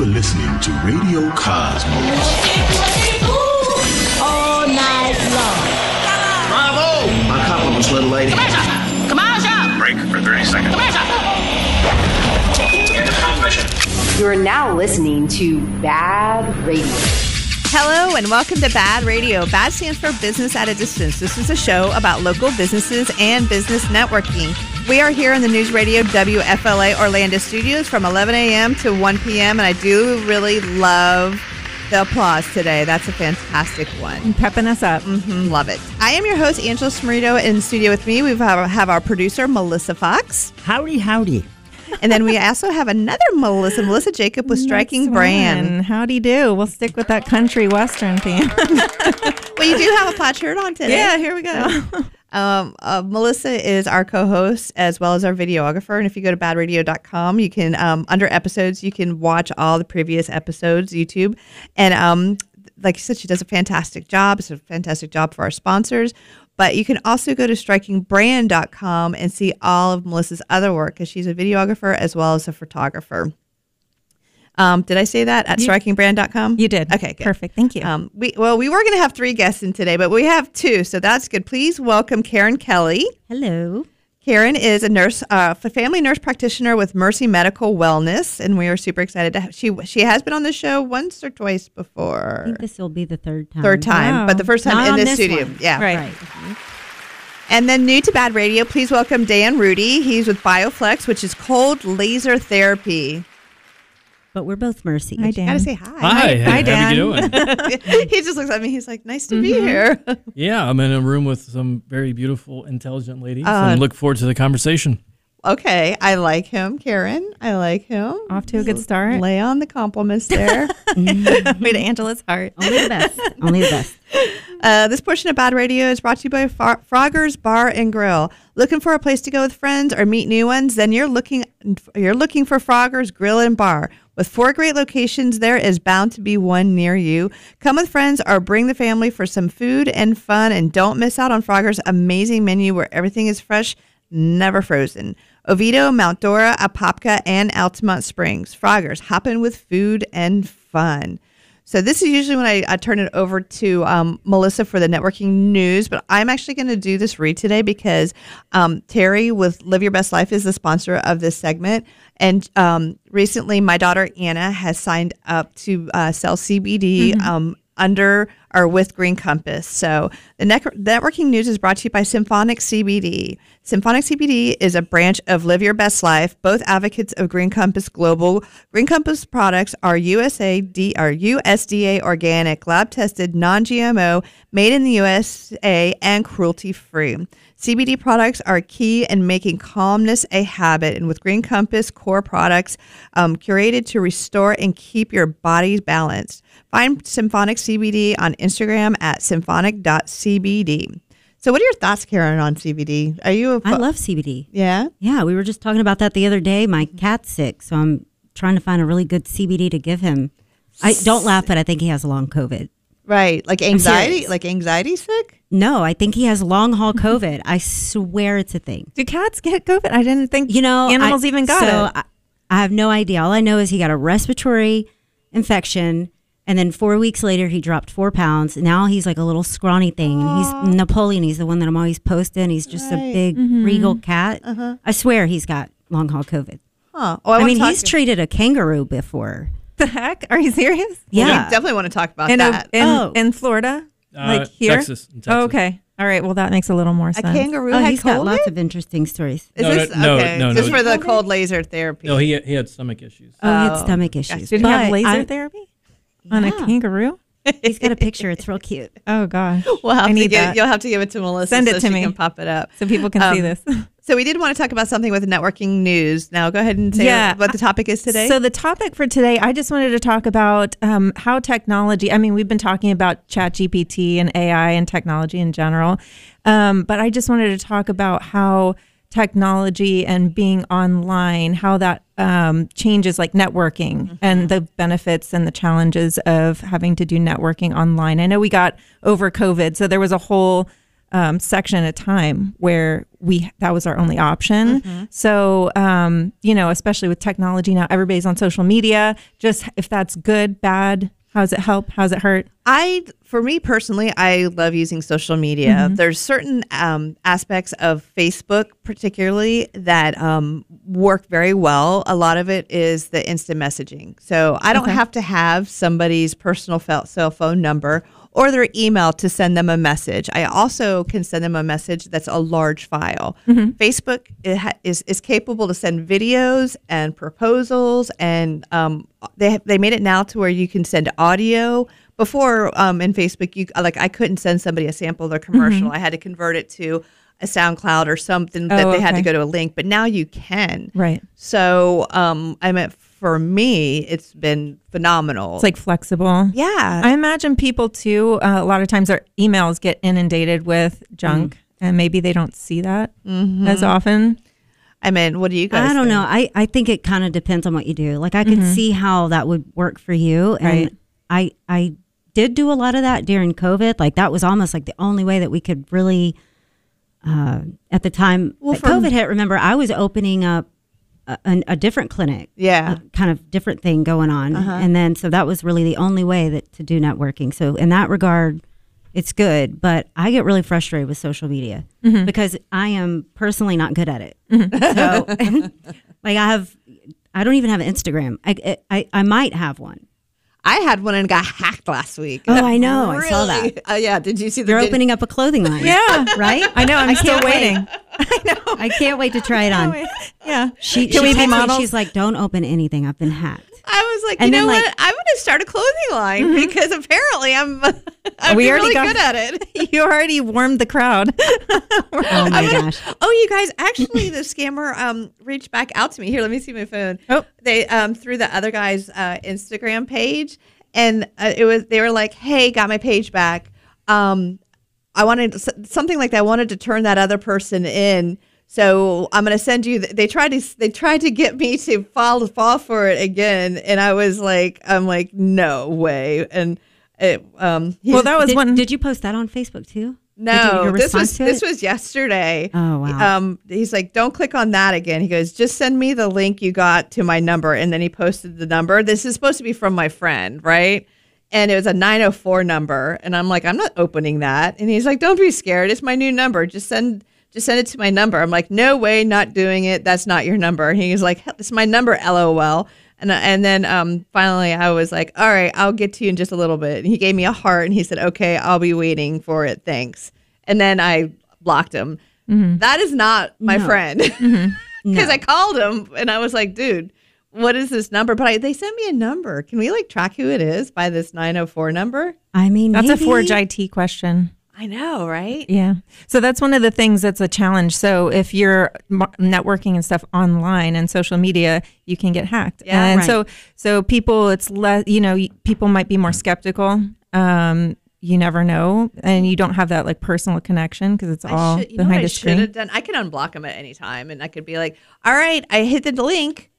You are listening to Radio Cosmos. All night long. Bravo! My compliments, little lady. Break for 30 seconds. You are now listening to Bad Radio. Hello and welcome to Bad Radio. BAD stands for Business at a Distance. This is a show about local businesses and business networking. We are here in the News Radio WFLA Orlando studios from 11 a.m. to 1 p.m. And I do really love the applause today. That's a fantastic one. Pepping us up. Mhm, love it. I am your host, Angela Smorito. In the studio with me, we have, have our producer, Melissa Fox. Howdy, howdy. And then we also have another Melissa, Melissa Jacob with Striking Next Brand. one. Howdy do. We'll stick with that country western theme. Well, you do have a plaid shirt on today. yeah, here we go. Um, uh, Melissa is our co-host as well as our videographer, and if you go to badradio.com, you can um, under episodes you can watch all the previous episodes YouTube, and um, like I said, she does a fantastic job. It's a fantastic job for our sponsors. But you can also go to strikingbrand.com and see all of Melissa's other work because she's a videographer as well as a photographer. Um, did I say that at strikingbrand.com? You did. Okay, good. Perfect. Thank you. Um, we well, we were going to have three guests in today, but we have two, so that's good. Please welcome Karen Kelly. Hello. Karen is a nurse, uh, a family nurse practitioner with Mercy Medical Wellness, and we are super excited to have. She she has been on the show once or twice I before, think this will be the third time. third time, Wow. but the first time Not in this this studio. one. Yeah, Right. And then new to Bad Radio, please welcome Dan Rudy. He's with BioFlex, which is cold laser therapy. But we're both Mercy. Hi, Dan. Gotta say hi. Hi, Hi, how Dan. you doing? he just looks at me. He's like, "Nice to be here." yeah, I'm in a room with some very beautiful, intelligent ladies, Uh, and look forward to the conversation. Okay, I like him, Karen. I like him. Off to a good start. Lay on the compliments there. Way to Angela's heart. Only the best. Only the best. Uh, this portion of Bad Radio is brought to you by Fro- Frogger's Bar and Grill. Looking for a place to go with friends or meet new ones? Then you're looking you're looking for Frogger's Grill and Bar. With four great locations, there is bound to be one near you. Come with friends or bring the family for some food and fun, and don't miss out on Frogger's amazing menu where everything is fresh, never frozen. Oviedo, Mount Dora, Apopka, and Altamonte Springs. Frogger's hopping with food and fun. So this is usually when I, I turn it over to um, Melissa for the networking news, but I'm actually going to do this read today because um, Terry with Live Your Best Life is the sponsor of this segment. And um, recently, my daughter Anna has signed up to uh, sell CBD um, under or with Green Compass. So the networking news is brought to you by Symphonic CBD. Symphonic CBD is a branch of Live Your Best Life, both advocates of Green Compass Global. Green Compass products are USAD are USDA organic, lab tested, non-GMO, made in the USA and cruelty free. CBD products are key in making calmness a habit, and with Green Compass core products um, curated to restore and keep your body balanced. Find Symphonic CBD on Instagram at symphonic.cbd. So, what are your thoughts, Karen, on CBD? Are you A fo- I love CBD. yeah? Yeah, we were just talking about that the other day. My mm-hmm. cat's sick, so I'm trying to find a really good CBD to give him. I don't laugh, but I think he has long COVID. Right, like anxiety, like anxiety sick. No, I think he has long haul COVID. I swear it's a thing. Do cats get COVID? I didn't think You know, animals I- even got so it. I, I have no idea. All I know is he got a respiratory infection, and then four weeks later he dropped four pounds. Now he's like a little scrawny thing, and he's Napoleon. He's the one that I'm always posting. He's just a big Mm-hmm. regal cat. Uh-huh. I swear he's got long haul COVID. Huh. Oh, I, wanna mean, talk- he's treated a kangaroo before. the heck? Are you serious? We Yeah, definitely want to talk about In, that. in, Oh. in Florida? Uh, like here? Texas, in Texas. Oh, okay. All right. Well, that makes a little more sense. a sense. kangaroo oh, had he's COVID. got lots of interesting stories. Is No, this no, no, okay? no, Just no. for the cold laser therapy. No, he had, he had stomach issues. Oh, he had Oh, stomach gotcha. issues. Did he have laser I- therapy on a kangaroo? He's got a picture. It's real cute. Oh gosh. We'll have I to need give, that. You'll have to give it to Melissa. Send it so to she me. Can pop it up. so people can see Um, this. So we did want to talk about something with networking news. Now go ahead and say Yeah. what the topic is today. So the topic for today, I just wanted to talk about um, how technology. I mean, we've been talking about ChatGPT and AI and technology in general, um, but I just wanted to talk about how technology and being online, how that um, changes like networking and the benefits and the challenges of having to do networking online. I know we got over COVID, so there was a whole um, section at a time where we that was our only option. So um, you know, especially with technology now, everybody's on social media. Just if that's good, bad, how does it help? How does it hurt? I, for me personally, I love using social media. There's certain um, aspects of Facebook, particularly, that um, work very well. A lot of it is the instant messaging. So I don't have to have somebody's personal cell phone number or their email to send them a message. I also can send them a message that's a large file. Facebook it ha- is is capable to send videos and proposals, and um, they they made it now to where you can send audio. Before um, in Facebook, you like I couldn't send somebody a sample of their commercial. I had to convert it to a SoundCloud or something that Oh, they had to go to a link. But now you can. Right. So um, I mean, for me, it's been phenomenal. It's like flexible. yeah, I imagine people too. Uh, a lot of times their emails get inundated with junk, and maybe they don't see that as often. I mean, what do you guys? I don't think? know. I, I think it kind of depends on what you do. Like I could see how that would work for you. And Right. I I did do a lot of that during COVID. Like that was almost like the only way that we could really uh, at the time Well, that for- COVID hit, remember I was opening up a, a, different clinic. Yeah. kind of different thing going on. Uh-huh. And then so that was really the only way that to do networking. So in that regard, it's good, but I get really frustrated with social media mm-hmm. because I am personally not good at it. Mm-hmm. So, like, I have, I don't even have an Instagram. I, I, I might have one. I had one and got hacked last week. Oh, I know. I saw Really? that. Uh, yeah. Did you see the? You're vid- opening up a clothing line. Yeah. Right? I know. I'm still can't wait. waiting. I can't wait to try it on. Yeah. She, Can she we be models? She's like, don't open anything. I've been hacked. I was like, And you know then, what? I'm going to start a clothing line because apparently I'm. I'm We already really got- good at it. you already warmed the crowd. Oh my gosh. Oh, you guys! Actually, the scammer um reached back out to me. Here, let me see my phone. Oh. they um through the other guy's uh, Instagram page, and uh, it was they were like, "Hey, got my page back. Um, I wanted something like that. I wanted to turn that other person in." So I'm gonna send you. They tried to. They tried to get me to fall fall for it again, and I was like, I'm like, no way. And it, um, well, that was Did, one. did you post that on Facebook too? No, this was this was yesterday. Oh, wow. Um, he's like, don't click on that again. He goes, just send me the link you got to my number, and then he posted the number. This is supposed to be from my friend, right? And it was a 904 number, and I'm like, I'm not opening that. And he's like, don't be scared. It's my new number. Just send. Just send it to my number. I'm like, no way, not doing it. That's not your number. And he's like, it's my number, lol. And uh, and then um, finally, I was like, all right, I'll get to you in just a little bit. And he gave me a heart, and he said, okay, I'll be waiting for it. Thanks. And then I blocked him. Mm-hmm. That is not my friend. Mm-hmm. Because I called him and I was like, dude, what is this number? But I, they sent me a number. Can we like track who it is by this 904 number? I mean, that's a Forge IT question. I know, right? Yeah. So that's one of the things that's a challenge. So if you're networking and stuff online and social media, you can get hacked. Yeah, and right. so so people it's less, you know, people might be more skeptical. Um you never know and you don't have that like personal connection because it's all I should, you know what behind I a should screen. have done? I can unblock them at any time and I could be like, all right, I hit the link.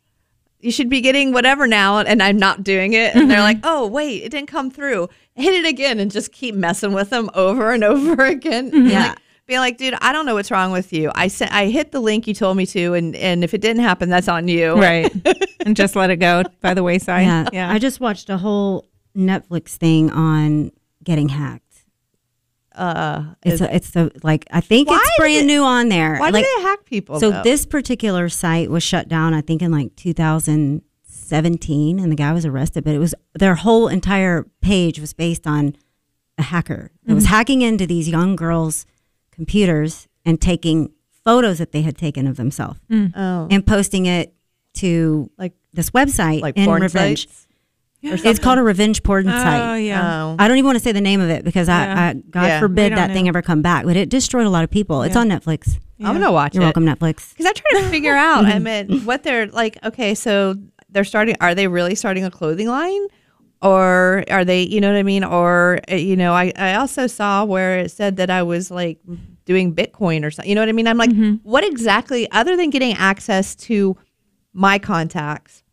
You should be getting whatever now. And I'm not doing it. And they're mm-hmm. like, oh, wait, it didn't come through. Hit it again and just keep messing with them over and over again. Mm-hmm. Being Yeah. Like, being like, dude, I don't know what's wrong with you. I sent, I hit the link you told me to, and and if it didn't happen, that's on you. Right. and just let it go by the wayside. yeah. Yeah. I just watched a whole Netflix thing on getting hacked. Uh, It's a, it's the like I think it's brand it- new on there. why like, do they hack people? so though? this particular site was shut down. I think in like 2017, and the guy was arrested. But it was their whole entire page was based on a hacker that Mm-hmm. was hacking into these young girls' computers and taking photos that they had taken of themselves oh, and posting it to like this website like in porn revenge. sites It's called a revenge porn site. Oh site. yeah. Oh. I don't even want to say the name of it because. I, I God Yeah. We forbid don't that thing know. ever come back. But it destroyed a lot of people. It's on Netflix. I'm gonna watch You're it. welcome, Netflix. Because I try to figure out. I mean, what they're like. Okay, so they're starting. Are they really starting a clothing line, or are they? You know what I mean? Or uh, you know, I I also saw where it said that I was like doing Bitcoin or something. You know what I mean? I'm like, what exactly? Other than getting access to my contacts,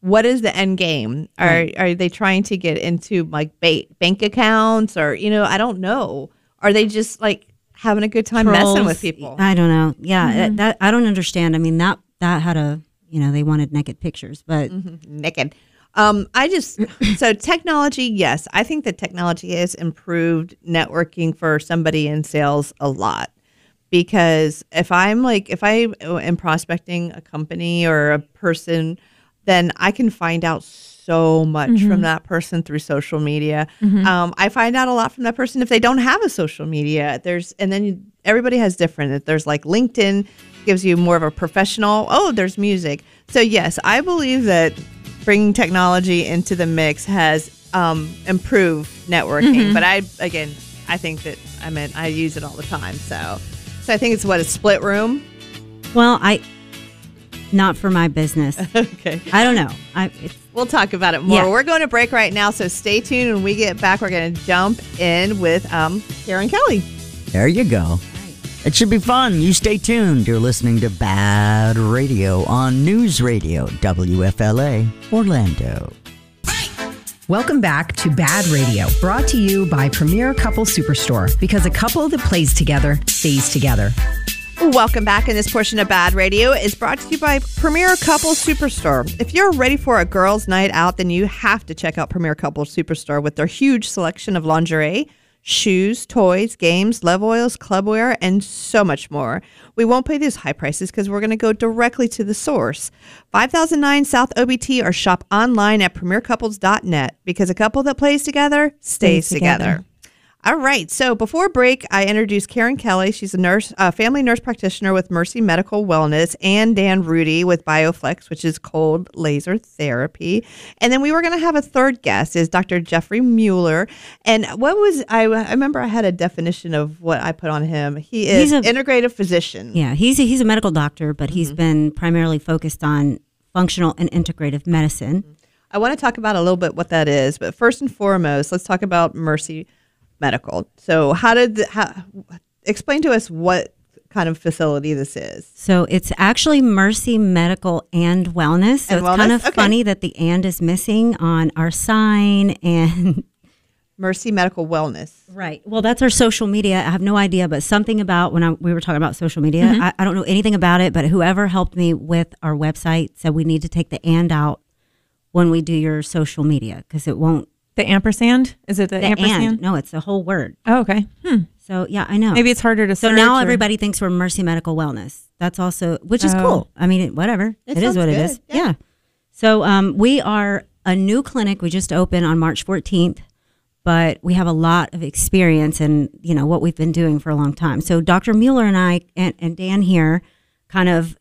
what is the end game? Are are they trying to get into like ba- bank accounts or you know? I don't know. Are they just like having a good time messing with people. I don't know. Yeah, that- that I don't understand. I mean that that had a you know they wanted naked pictures, but naked. Um, I just so technology. Yes, I think that technology has improved networking for somebody in sales a lot. Because if I'm like, if I am prospecting a company or a person, then I can find out so much from that person through social media. Um, I find out a lot from that person if they don't have a social media. There's and then everybody has different. If There's like LinkedIn gives you more of a professional. Oh, there's music. So yes, I believe that bringing technology into the mix has um, improved networking. But I again, I think that I mean I use it all the time. So so I think it's what a split room. well, I not for my business. Okay. I don't know. I it's, We'll talk about it more. Yeah. We're going to break right now, so stay tuned. When we get back, we're going to jump in with um, Karen Kelly. There you go. It should be fun. You stay tuned. You're listening to Bad Radio on News Radio, WFLA, Orlando. Welcome back to Bad Radio, brought to you by Premier Couple Superstore because a couple that plays together stays together. Welcome back. And this portion of Bad Radio is brought to you by Premier Couple Superstore. If you're ready for a girls' night out, then you have to check out Premier Couple Superstore with their huge selection of lingerie, shoes, toys, games, love oils, clubwear, and so much more. We won't pay these high prices because we're going to go directly to the source. 5009 South OBT or shop online at premiercouples.net because a couple that plays together stays, Stays together. together. All right. So before break, I introduced Karen Kelly. She's a nurse, a family nurse practitioner with Mercy Medical Wellness, and Dan Rudy with BioFlex, which is cold laser therapy. And then we were going to have a third guest, is Dr. Jeffrey Mueller. And what was I? I remember I had a definition of what I put on him. He is He's a- integrative physician. yeah, he's a, he's a medical doctor, but he's mm-hmm. been primarily focused on functional and integrative medicine. Mm-hmm. I want to talk about a little bit what that is, but first and foremost, let's talk about Mercy Medical. So, how did the, how, explain to us what kind of facility this is? So it's actually Mercy Medical and Wellness. So And it's kind of Okay. funny that the and is missing on our sign and Mercy Medical Wellness. Right. Well, that's our social media. I have no idea, but something about when I, we were talking about social media, Mm-hmm. I, I don't know anything about it, but whoever helped me with our website said we need to take the and out when we do your social media because it won't. The ampersand? Is it the, The ampersand? and. No, it's the whole word. Oh, okay. Hmm. So, yeah, I know. Maybe it's harder to So now or- everybody thinks we're Mercy Medical Wellness. That's also, which is Oh. cool. I mean, whatever. It it is what it good. is. Yeah. So um, we are a new clinic. We just opened on March 14th, but we have a lot of experience in, you know, what we've been doing for a long time. So Dr. Mueller and I and, and Dan here kind of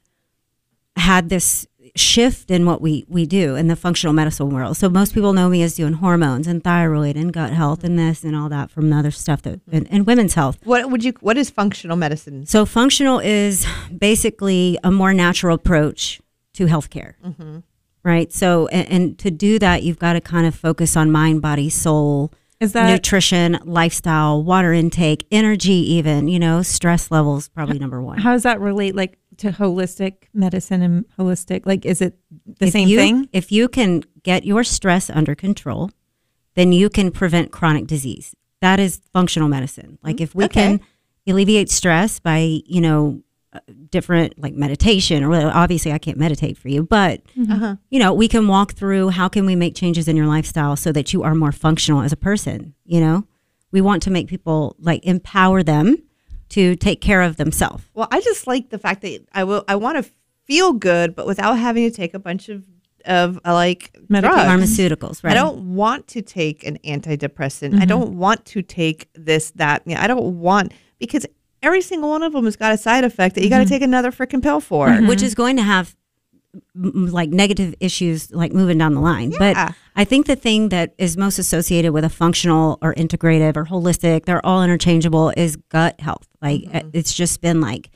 had this shift in what we, we do in the functional medicine world. So most people know me as doing hormones and thyroid and gut health and this and all that from the other stuff that and, and women's health. What would you? What is functional medicine? So functional is basically a more natural approach to healthcare. Mm-hmm. Right. So, and, and to do that, you've got to kind of focus on mind, body, soul, Is that nutrition, lifestyle, water intake, energy, even, you know, stress levels, probably number one. how does that relate like to holistic medicine and holistic? Like is it the If same you- thing? If you can get your stress under control, then you can prevent chronic disease. That is functional medicine. Mm-hmm. Like if we okay. can alleviate stress by, you know, uh, different like meditation or well, obviously I can't meditate for you, but mm-hmm. uh-huh. you know, we can walk through how can we make changes in your lifestyle so that you are more functional as a person, you know? We want to make people like empower them to take care of themselves. Well, I just like the fact that I will. I want to feel good, but without having to take a bunch of of uh, like Medication. drugs. Pharmaceuticals, right? I don't want to take an antidepressant. I mm-hmm. don't want to take this, that. Yeah, I don't want because every single one of them has got a side effect that you got to mm-hmm. take another freaking pill for. Mm-hmm. which is going to have m- like negative issues like moving down the line. Yeah. But I think the thing that is most associated with a functional or integrative or holistic, they're all interchangeable, is gut health. Like uh, it's just been like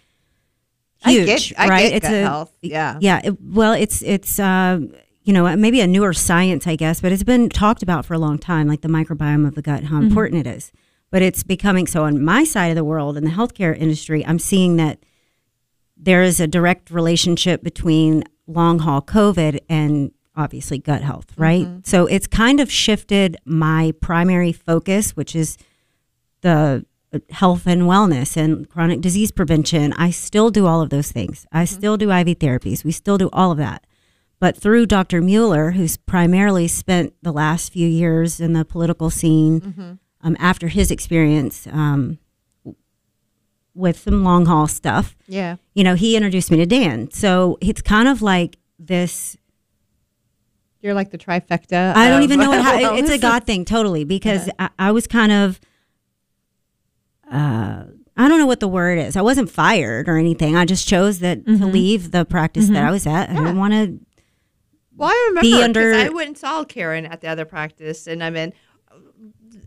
I huge, get- I right? get it's gut a health, yeah. yeah. It, well, it's it's. um you know, maybe a newer science, I guess, but it's been talked about for a long time, like the microbiome of the gut, how important it is. But it's becoming so on my side of the world in the healthcare industry, I'm seeing that there is a direct relationship between long haul COVID and obviously gut health, right? So it's kind of shifted my primary focus, which is the health and wellness and chronic disease prevention. I still do all of those things. I Mm-hmm. still do IV therapies. We still do all of that. But through Dr. Mueller, who's primarily spent the last few years in the political scene, Mm-hmm. um, after his experience um, with some long haul stuff, Yeah. you know, he introduced me to Dan. So it's kind of like this. You're like the trifecta. I don't even know what ha- it's a God thing totally because uh-huh. I, I was kind of. Uh, I don't know what the word is. I wasn't fired or anything. I just chose that to mm-hmm. leave the practice that mm-hmm. I was at. I didn't want to. Well, I remember under- I went and saw Karen at the other practice, and I mean,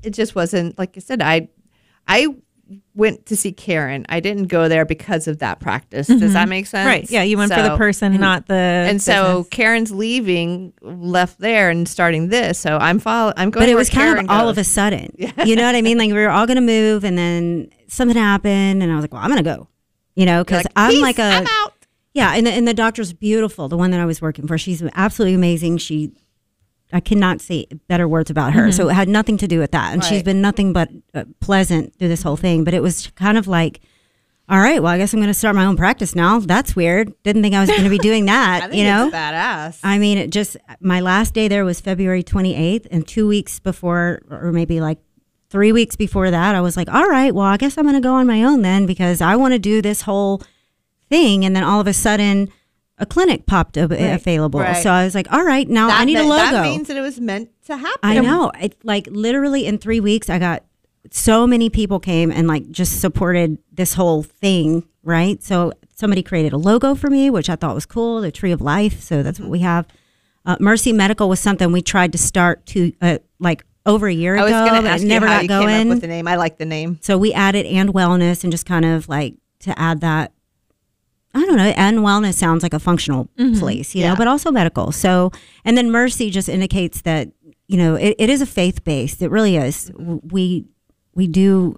it just wasn't like I said. I I went to see Karen. I didn't go there because of that practice. Does that mm-hmm. make sense? Right. Yeah. You went for the So- person, not the. And so business. Karen's leaving, left there, and starting this. So I'm follow. I'm going. But it was kind Karen of all of a sudden. You know what I mean? Like we were all going to move, and then something happened, and I was like, "Well, I'm going to go." You know, because like, I'm like a I'm out. Yeah, and the, and the doctor's beautiful. The one that I was working for, she's absolutely amazing. She, I cannot say better words about her. So it had nothing to do with that, and she's Mm-hmm. Right. been nothing but uh, pleasant through this whole thing. But it was kind of like, all right, well, I guess I'm going to start my own practice now. That's weird. Didn't think I was going to be doing that. You know, badass. I mean, it just my last day there was February 28th, and two weeks before, or maybe like three weeks before that, I was like, all right, well, I guess I'm going to go on my own then because I want to do this whole thing. And then all of a sudden, a clinic popped ab- available. right. So I was like, all right, now that, I need a logo. That means that it was meant to happen. I know. It, like literally in three weeks, I got so many people came and like just supported this whole thing, right? So somebody created a logo for me, which I thought was cool, the Tree of Life. So that's Mm-hmm. what we have. Uh, Mercy Medical was something we tried to start to uh, like over a year I was ago, going to ask you never how got you going. came up with the name. I like the name. So we added and wellness and just kind of like to add that. I don't know. And wellness sounds like a functional mm-hmm. place, you know, but also medical. So, and then mercy just indicates that, you know, it, it is a faith based. It really is. We, we do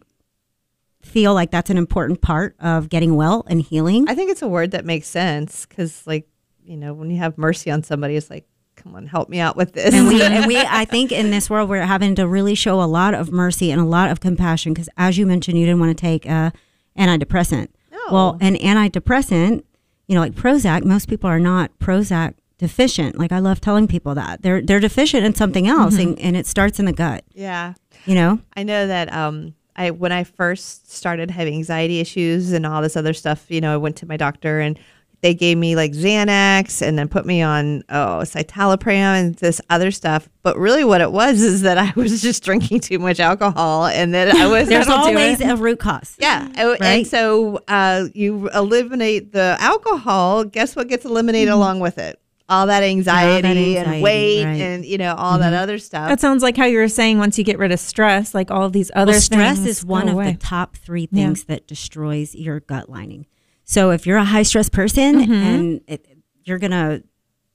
feel like that's an important part of getting well and healing. I think it's a word that makes sense because, like, you know, when you have mercy on somebody, it's like, come on, help me out with this. and we and we I think in this world we're having to really show a lot of mercy and a lot of compassion because as you mentioned you didn't want to take a antidepressant. Well, an antidepressant, you know, like Prozac, most people are not Prozac deficient. Like I love telling people that. They're they're deficient in something else and, and it starts in the gut, yeah. you know? I know that um, I when I first started having anxiety issues and all this other stuff, you know, I went to my doctor and they gave me like Xanax and then put me on oh citalopram and this other stuff. But really, what it was is that I was just drinking too much alcohol and that I was There's always a root cause. Yeah, and- Right? and so uh, you eliminate the alcohol. Guess what gets eliminated along with it? All that anxiety, anxiety, and weight right. and you know all that other stuff. That sounds like how you were saying once you get rid of stress, like all of these other Well, stress things is one go of away. the top three things that destroys your gut lining. So if you're a high stress person and it, you're gonna,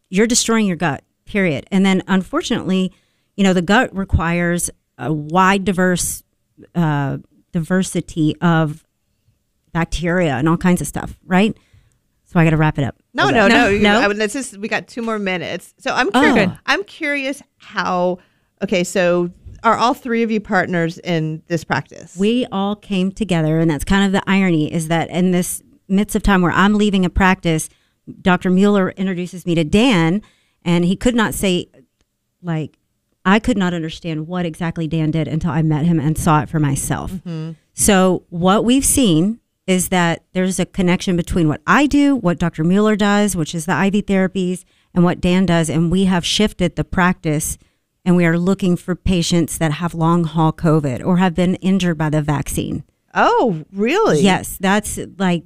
you're destroying your gut. Period. And then unfortunately, you know, the gut requires a wide, diverse uh, diversity of bacteria and all kinds of stuff. Right. So I got to wrap it up. No, Okay. no, no. no. I would, let's we got two more minutes. So I'm Oh. curious. Good. I'm curious how. Okay, so are all three of you partners in this practice? we all came together and that's kind of the irony is that in this midst of time where i'm leaving a practice dr mueller introduces me to dan and he could not say like i could not understand what exactly dan did until i met him and saw it for myself mm-hmm. so what we've seen is that there's a connection between what i do what dr mueller does which is the iv therapies and what dan does and we have shifted the practice and we are looking for patients that have long haul COVID or have been injured by the vaccine. oh, really? Yes, that's like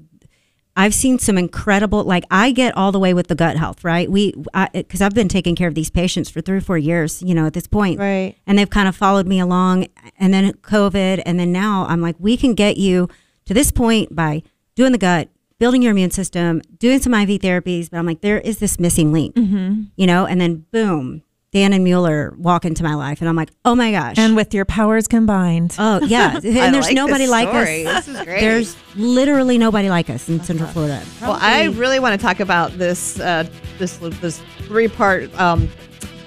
I've seen some incredible. Like I get all the way with the gut health, right? We because I've been taking care of these patients for three or four years, you know, at this point, Right. And they've kind of followed me along, and then COVID, and then now I'm like, we can get you to this point by doing the gut. Building your immune system, doing some IV therapies, but I'm like, there is this missing link, mm-hmm. you know, and then boom, Dan and Mueller walk into my life, and I'm like, oh my gosh, and with your powers combined. Oh yeah, and there's like nobody like us. This is great. There's literally nobody like us in Central Florida. Well, I really want to talk about this uh, this this three part um,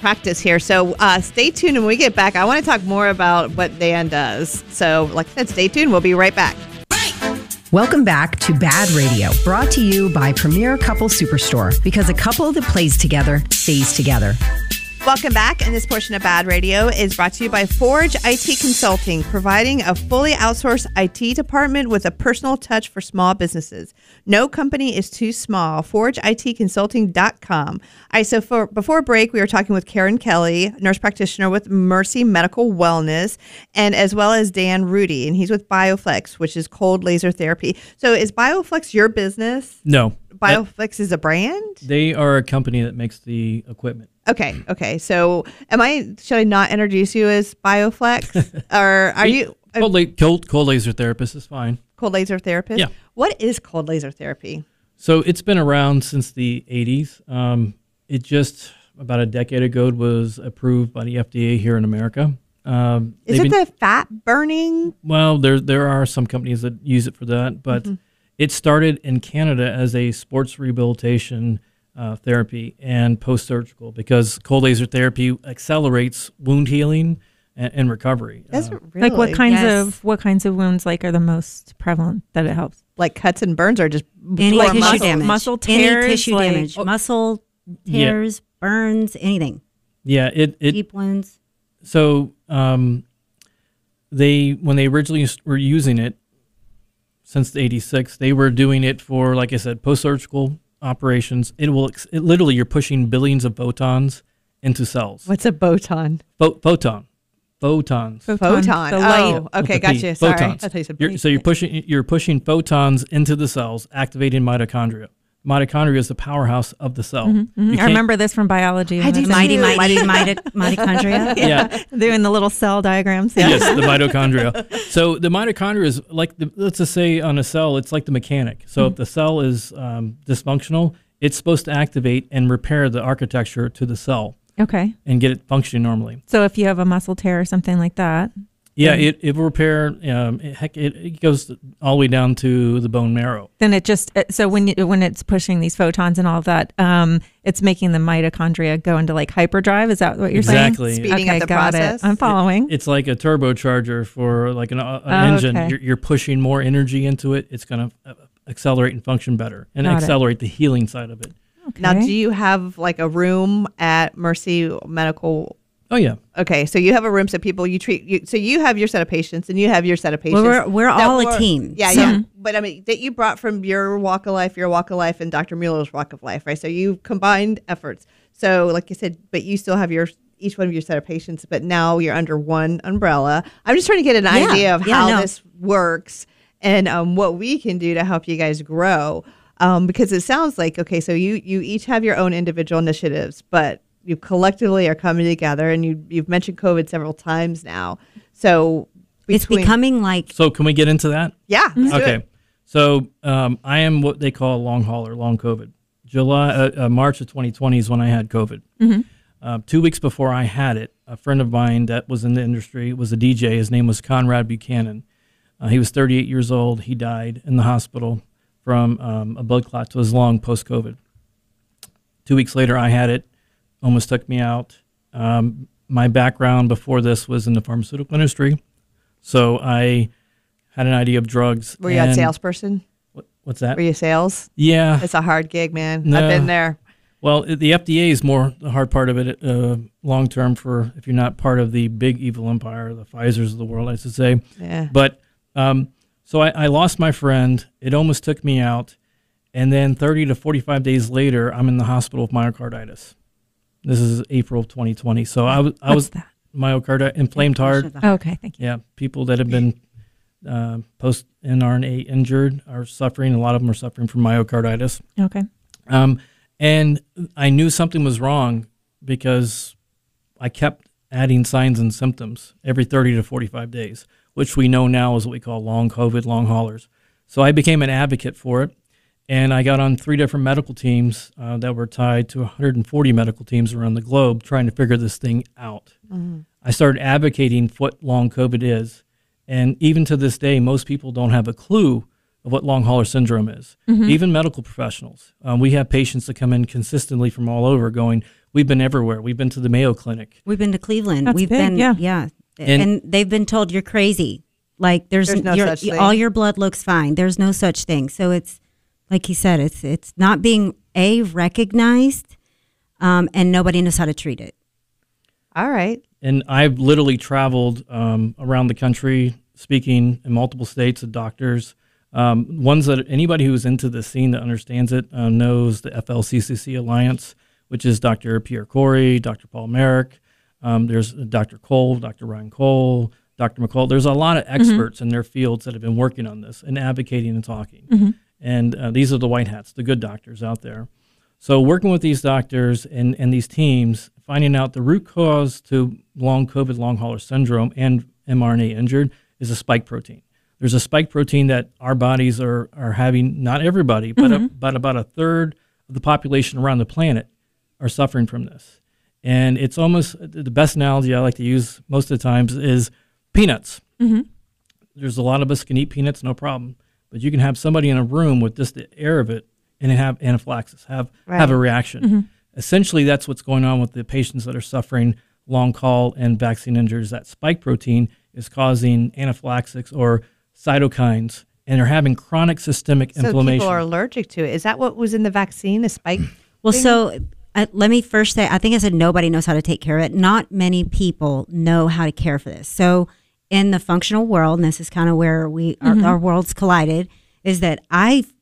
practice here. So uh, stay tuned. And when we get back, I want to talk more about what Dan does. So, like I said, stay tuned. We'll be right back. Welcome back to Bad Radio, brought to you by Premier Couple Superstore because a couple that plays together stays together. Welcome back. And this portion of Bad Radio is brought to you by Forge IT Consulting, providing a fully outsourced IT department with a personal touch for small businesses. No company is too small. ForgeITConsulting.com. All right, so for, before break, we were talking with Karen Kelly, nurse practitioner with Mercy Medical Wellness, and as well as Dan Rudy, and he's with BioFlex, which is cold laser therapy. So is BioFlex your business? No. BioFlex is a brand? they are a company that makes the equipment. Okay, okay. So, am I should I not introduce you as BioFlex, or are you a Cold, la- cold, cold laser therapist is fine. cold laser therapist? Yeah. What is cold laser therapy? So it's been around since the 80s. Um, it just about a decade ago was approved by the FDA here in America. Um, Is it been- the fat burning? Well, there there are some companies that use it for that, but Mm-hmm. It started in Canada as a sports rehabilitation uh, therapy and post surgical because cold laser therapy accelerates wound healing and, and recovery. That's Uh, really Like what kinds Yes. of what kinds of wounds like are the most prevalent that it helps? like cuts and burns, are just Any or tissue muscle? damage. muscle tears, Any tissue like- damage. Oh. Muscle Yeah. tears, burns, anything. yeah, it it Deep wounds. so um, they when they originally were using it since the 86 they were doing it for like i said post-surgical operations it will it literally you're pushing billions of photons into cells What's a boton? Pho- photon photons Photon. The light. Oh, okay, with the P. gotcha. Sorry, Photons. I thought you said You're- so you're pushing you're pushing photons into the cells activating mitochondria mitochondria is the powerhouse of the cell mm-hmm, mm-hmm. You I can't- remember this from biology. I when do it's Mighty, too. mighty, mito- mitochondria. yeah doing the little cell diagrams. Yeah. yes, the mitochondria. So the mitochondria is like the, let's just say on a cell, it's like the mechanic. So if mm-hmm. the cell is um, dysfunctional, it's supposed to activate and repair the architecture to the cell Okay. and get it functioning normally. So if you have a muscle tear or something like that, Yeah, it, it will repair. Um, it, heck, it, it goes all the way down to the bone marrow. then it just uh, so when you, when it's pushing these photons and all of that, um, it's making the mitochondria go into like hyperdrive. Is that what you're Exactly. saying? Speeding up okay, the got process? it. I'm following. It's like a turbocharger for like an, uh, an Oh, engine. okay. You're, you're pushing more energy into it. It's going to uh, accelerate and function better and Got it. accelerate the healing side of it. Now, do you have like a room at Mercy Medical? Oh yeah. Okay, so you have a room so people you treat. You, so you have your set of patients, and you have your set of patients. Well, we're, we're that all a team. Yeah, So- yeah. But I mean, that you brought from your walk of life, your walk of life, and Dr. Mueller's walk of life, right? So you combined efforts. So, like you said, but you still have your each one of your set of patients, but now you're under one umbrella. I'm just trying to get an Yeah, idea of yeah, how no. this works and um, what we can do to help you guys grow. Um, because it sounds like okay, so you you each have your own individual initiatives, but you collectively are coming together, and you you've mentioned COVID several times now. So It's becoming like So can we get into that? yeah. let's do Okay. it. So um, I am what they call a long hauler, long COVID. July, uh, uh, March of 2020 is when I had COVID. Uh, two weeks before I had it, a friend of mine that was in the industry was a DJ. His name was Conrad Buchanan. Uh, he was 38 years old. He died in the hospital from um, a blood clot to his lung post COVID. Two weeks later, I had it. Almost took me out. Um, my background before this was in the pharmaceutical industry, so I had an idea of drugs. Were you a salesperson? what- What's that? Were you sales? Yeah. It's a hard gig, man. I've been there. Well, the FDA is more the hard part of it uh, long term for if you're not part of the big evil empire, the Pfizer's of the world, I should say. Yeah. But um, so I, I lost my friend. It almost took me out. And then 30 to 45 days later, I'm in the hospital with myocarditis. This is April of 2020. So I was, I What's was that? myocarditis, inflamed heart. Okay, thank you. Yeah, people that have been uh, post mRNA injured are suffering. A lot of them are suffering from myocarditis. Okay. Um, and I knew something was wrong because I kept adding signs and symptoms every 30 to 45 days, which we know now is what we call long COVID, long haulers. So I became an advocate for it. And I got on three different medical teams uh, that were tied to 140 medical teams around the globe trying to figure this thing out. I started advocating what long COVID is. And even to this day, most people don't have a clue of what long hauler syndrome is. Even medical professionals. Um, we have patients that come in consistently from all over going, We've been everywhere. We've been to the Mayo Clinic. We've been to Cleveland. That's We've big, been yeah. yeah. And- And, they've been told you're crazy. Like there's, There's no such thing. all your blood looks fine. There's no such thing. So it's like he said, it's it's not being a recognized, um, and nobody knows how to treat it. All right. And I've literally traveled um, around the country speaking in multiple states of doctors. Um, ones that anybody who's into the scene that understands it uh, knows the FLCCC Alliance, which is Dr. Pierre Kory, Dr. Paul Marik. Um, there's Dr. Cole, Dr. Ryan Cole, Dr. McCall. There's a lot of experts in their fields that have been working on this and advocating and talking. And uh, these are the white hats, the good doctors out there. So working with these doctors and, and these teams, finding out the root cause to long COVID long hauler syndrome and mRNA injured is a spike protein. There's a spike protein that our bodies are, are having, not everybody, but, a, but about a third of the population around the planet are suffering from this. And it's almost the best analogy I like to use most of the times is peanuts. There's a lot of us can eat peanuts, no problem. But you can have somebody in a room with just the air of it and have anaphylaxis, have have a Right. reaction. Essentially, that's what's going on with the patients that are suffering long haul and vaccine injuries. That spike protein is causing anaphylaxis or cytokines, and they're having chronic systemic So inflammation. people are allergic to it. Is that what was in the vaccine? The spike? Well, so uh, let me first say, I think I said nobody knows how to take care of it. Not many people know how to care for this. So, in the functional world, and this is kind of where we our, mm-hmm. our worlds collided, is that I've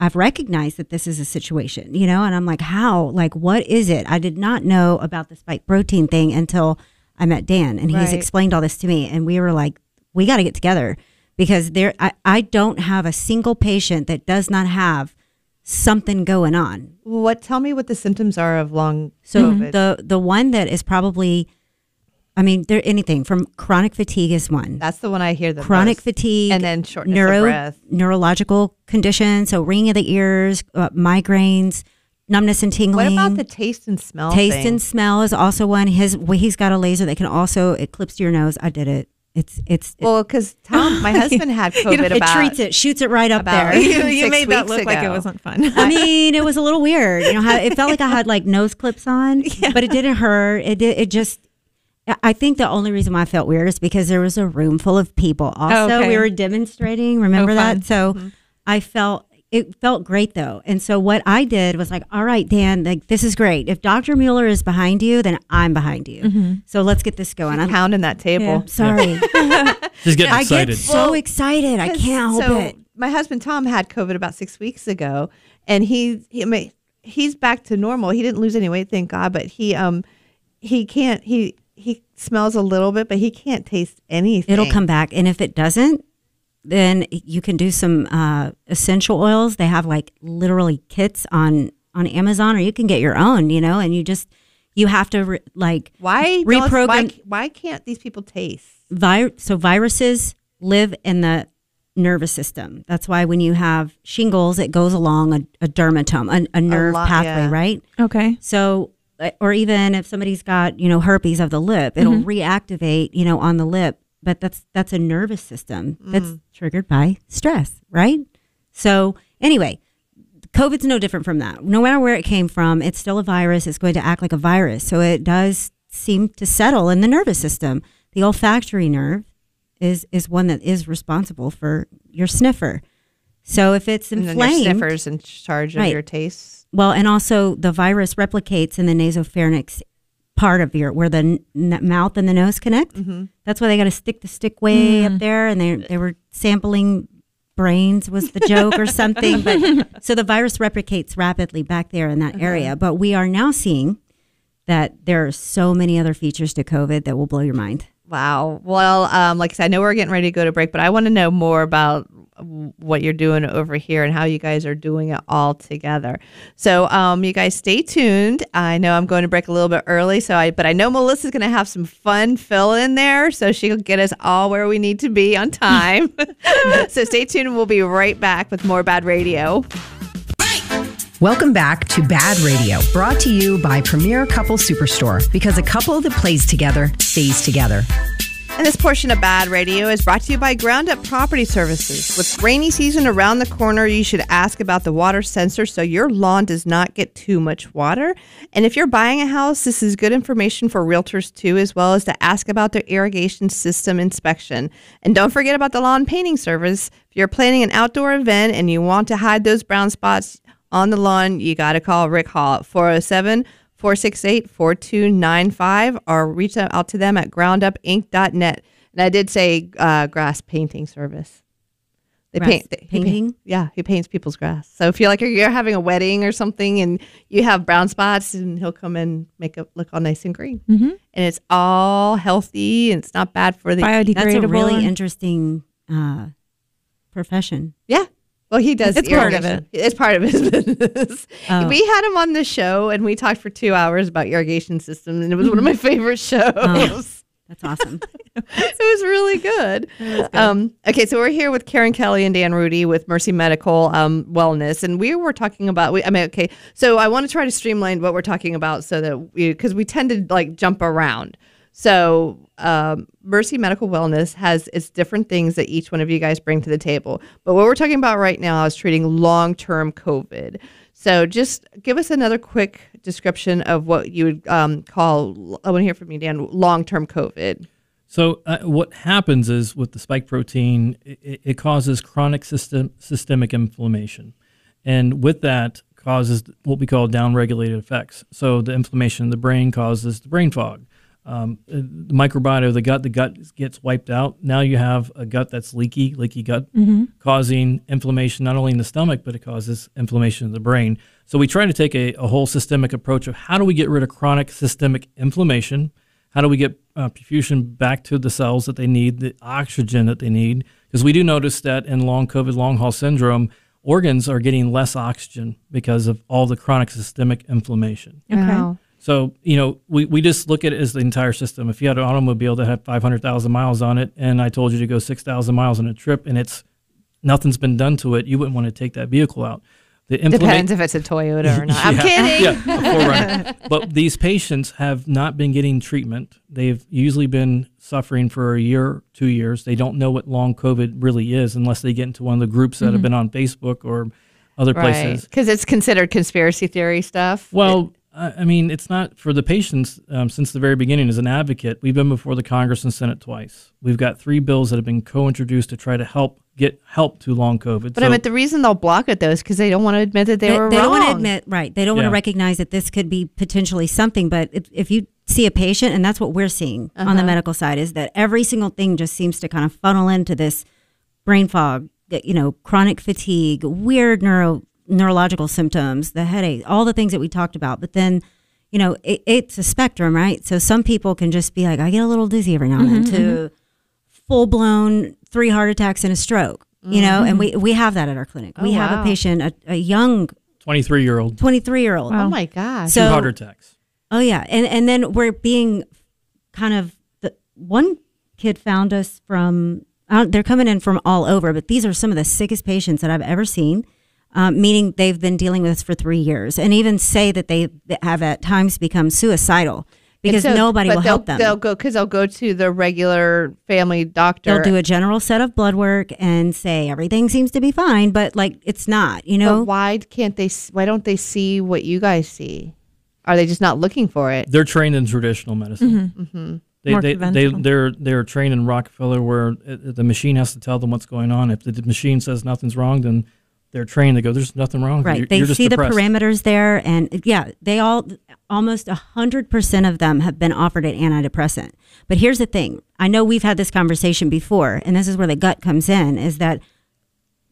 I've recognized that this is a situation, you know, and I'm like, how? Like, what is it? I did not know about the spike protein thing until I met Dan, and he's explained all this to me, and we were like, we got to get together because there, I, I don't have a single patient that does not have something going on. What? Tell me what the symptoms are of long So COVID. the the one that is probably, I mean, there anything from chronic fatigue is one. That's the one I hear the chronic most. fatigue, and then shortness neuro of breath. neurological conditions, so ringing of the ears, uh, migraines, numbness and tingling. What about the taste and smell? taste thing? and smell is also one. His well, he's got a laser that can also it clips to your nose. I did it. It's it's it- Well, because Tom, my husband had COVID it about. treats it, shoots it right up about- there. you, you Six made that weeks look like it wasn't fun. I mean, it was a little weird. You know, how it felt like I had like nose clips on, but it didn't hurt. It did. It just. I- I think the only reason why I felt weird is because there was a room full of people. Also, Okay. we were demonstrating. Remember Oh, that? So, I felt it felt great though. And so what I did was like, all right, Dan, like this is great. If Dr. Mueller is behind you, then I'm behind you. So let's get this going. I'm pounding that table. sorry. She's getting I excited. get so excited. I can't help so it. My husband Tom had COVID about six weeks ago, and he he I mean, he's back to normal. He didn't lose any weight, thank God. But he um he can't he he smells a little bit, but he can't taste anything. It'll come back. And if it doesn't, then you can do some uh, essential oils. They have like literally kits on on Amazon, or you can get your own. You know, and you just you have to re- like Why don't- Why, reprogram why can't these people taste? vi- So viruses live in the nervous system. That's why when you have shingles, it goes along a, a dermatome, a, a nerve lot, pathway, yeah. right? okay. So, Uh, or even if somebody's got you know herpes of the lip, it'll mm-hmm. reactivate you know on the lip. But that's that's a nervous system that's mm. triggered by stress, right? So anyway, COVID's no different from that. No matter where it came from, it's still a virus. It's going to act like a virus. So it does seem to settle in the nervous system. The olfactory nerve is is one that is responsible for your sniffer. So if it's And then your sniffers in charge of Right. your taste. Well, and also the virus replicates in the nasopharynx part of your where the n- mouth and the nose connect. Mm-hmm. That's why they got to stick the stick way up mm. there, and they they were sampling brains was the joke or something. But so the virus replicates rapidly back there in that uh-huh. area. But we are now seeing that there are so many other features to COVID that will blow your mind. Wow. Well, um, like I said, I know we're getting ready to go to break, but I want to know more about what you're doing over here and how you guys are doing it all together. So, um, you guys stay tuned. I know I'm going to break a little bit early, so I, but I know Melissa's going to have some fun fill in there, so she'll get us all where we need to be on time. so, stay tuned. We'll be right back with more bad radio. Welcome back to Bad Radio, brought to you by Premier Couple Superstore because a couple that plays together stays together. And this portion of Bad Radio is brought to you by Ground Up Property Services. With rainy season around the corner, you should ask about the water sensor so your lawn does not get too much water. And if you're buying a house, this is good information for realtors too, as well as to ask about their irrigation system inspection. And don't forget about the lawn painting service. If you're planning an outdoor event and you want to hide those brown spots on the lawn, you got to call Rick Hall at 407 468 4295 or reach out to them at groundupinc.net. And I did say uh, grass painting service. They Grass paint they- he paint- painting? yeah, he paints people's grass. So if you're like you're having a wedding or something and you have brown spots, and he'll come and make it look all nice and green. Mm-hmm. And it's all healthy and it's not bad for the Biodegradable. That's a really interesting uh, profession. Yeah. Well, he does. It's part of irrigation. It's part of his business. Oh. We had him on the show, and we talked for two hours about irrigation systems, and it was one of my favorite shows. Oh. That's awesome. it was really good. Um, okay, so we're here with Karen Kelly and Dan Rudy with Mercy Medical um, Wellness, and we were talking about. We, I mean, okay, so I want to try to streamline what we're talking about so that we because we tend to like jump around. So um, Mercy Medical Wellness has its different things that each one of you guys bring to the table. But what we're talking about right now is treating long-term COVID. So just give us another quick description of what you would um, call. I want to hear from you, Dan. Long-term COVID. So uh, what happens is with the spike protein, it, it causes chronic system, systemic inflammation, and with that causes what we call downregulated effects. So the inflammation in the brain causes the brain fog. Um, uh, the microbiota of the gut, the gut gets wiped out. Now you have a gut that's leaky, leaky gut, causing inflammation not only in the stomach, but it causes inflammation in the brain. So we try to take a, a whole systemic approach of how do we get rid of chronic systemic inflammation how do we get uh, perfusion back to the cells that they need, the oxygen that they need? Because we do notice that in long COVID, long haul syndrome, organs are getting less oxygen because of all the chronic systemic inflammation. Wow. So, you know, we, we just look at it as the entire system. If you had an automobile that had 500,000 miles on it and I told you to go 6,000 miles on a trip and it's nothing's been done to it, you wouldn't want to take that vehicle out. The inflama- Depends if it's a Toyota or not. I'm kidding. Yeah, but these patients have not been getting treatment. They've usually been suffering for a year, two years. They don't know what long COVID really is unless they get into one of the groups that have mm-hmm. been on Facebook or other Right. places. Because it's considered conspiracy theory stuff. Well, I I mean, it's not for the patients um, since the very beginning. As an advocate, we've been before the Congress and Senate twice. We've got three bills that have been co-introduced to try to help get help to long COVID. but I mean, the reason they'll block it though is because they don't want to admit that they, they, were they wrong. don't want to admit right they don't want to recognize that this could be potentially something but if, if you see a patient and that's what we're seeing on the medical side is that every single thing just seems to kind of funnel into this brain fog you know chronic fatigue weird neuro neurological symptoms the headache all the things that we talked about but then you know it, it's a spectrum right so some people can just be like i get a little dizzy every now and then mm-hmm, to mm-hmm. full blown three heart attacks and a stroke you know and we mm-hmm. we have that at our clinic we oh, have a patient a, a young 23 year old, 23 year old. Oh my gosh. two So- heart attacks. Oh yeah, and and then we're being kind of the one kid found us from. Uh, they're coming in from all over, but these are some of the sickest patients that I've ever seen. Um, meaning they've been dealing with this for three years, and even say that they have at times become suicidal because so- nobody will help them. They'll go because they'll go to the regular family doctor. They'll do a general set of blood work and say everything seems to be fine, but like it's not. You But know, why can't they? s- Why don't they see what you guys see? Are they just not looking for it? They're trained in traditional medicine. Mm-hmm. They, More they, they, conventional. they're, they're trained in Rockefeller where it, the machine has to tell them what's going on. If the machine says nothing's wrong, then they're trained to go, there's nothing wrong. Right. You're, they you're just see depressed. the parameters there, and yeah, they all almost hundred percent of them have been offered an antidepressant. But here's the thing: I know we've had this conversation before, and this is where the gut comes in: is that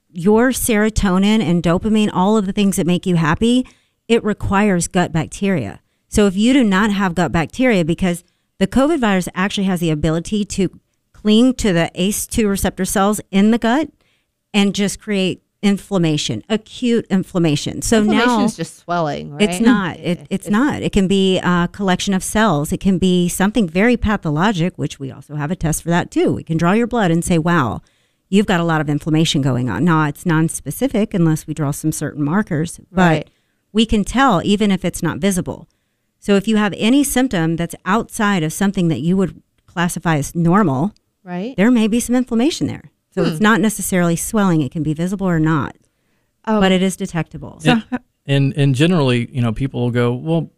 your serotonin and dopamine, all of the things that make you happy, it requires gut bacteria. So if you do not have gut bacteria, because the COVID virus actually has the ability to cling to the ACE2 receptor cells in the gut and just create inflammation, acute inflammation. So Inflammation now is just swelling, right? it's not. It, it's not. It can be a collection of cells. It can be something very pathologic, which we also have a test for that too. We can draw your blood and say, wow, you've got a lot of inflammation going on. Now, it's non-specific unless we draw some certain markers, but Right. we can tell even if it's not visible. So if you have any symptom that's outside of something that you would classify as normal, Right. there may be some inflammation there. So Hmm. it's not necessarily swelling. It can be visible or not, Oh. but it is detectable. And, and and generally, you know, people will go, well,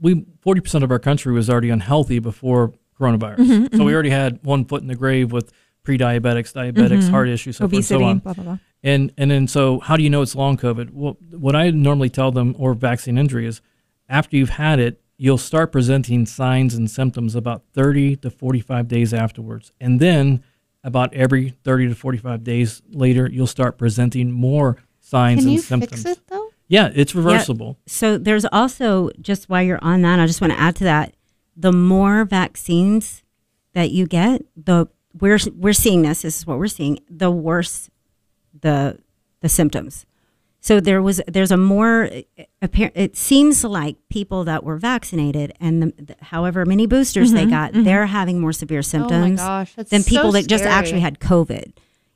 we forty percent of our country was already unhealthy before coronavirus, Mm-hmm, so we already had one foot in the grave with pre-diabetics, diabetics, heart issues, so forth and so on. blah blah blah. And and then so how do you know it's long COVID? Well, what I normally tell them or vaccine injury is after you've had it, you'll start presenting signs and symptoms about 30 to 45 days afterwards. And then about every 30 to 45 days later, you'll start presenting more signs Can and you symptoms. fix it though? Yeah, it's reversible. So there's also just while you're on that, I just want to add to that: the more vaccines that you get, the we're we're seeing this. This is what we're seeing. The worse the the symptoms. So there was there's a more. It seems like people that were vaccinated and the, the, however many boosters they mm-hmm, got, mm-hmm. they're having more severe oh symptoms Oh gosh, than people so that just actually had COVID.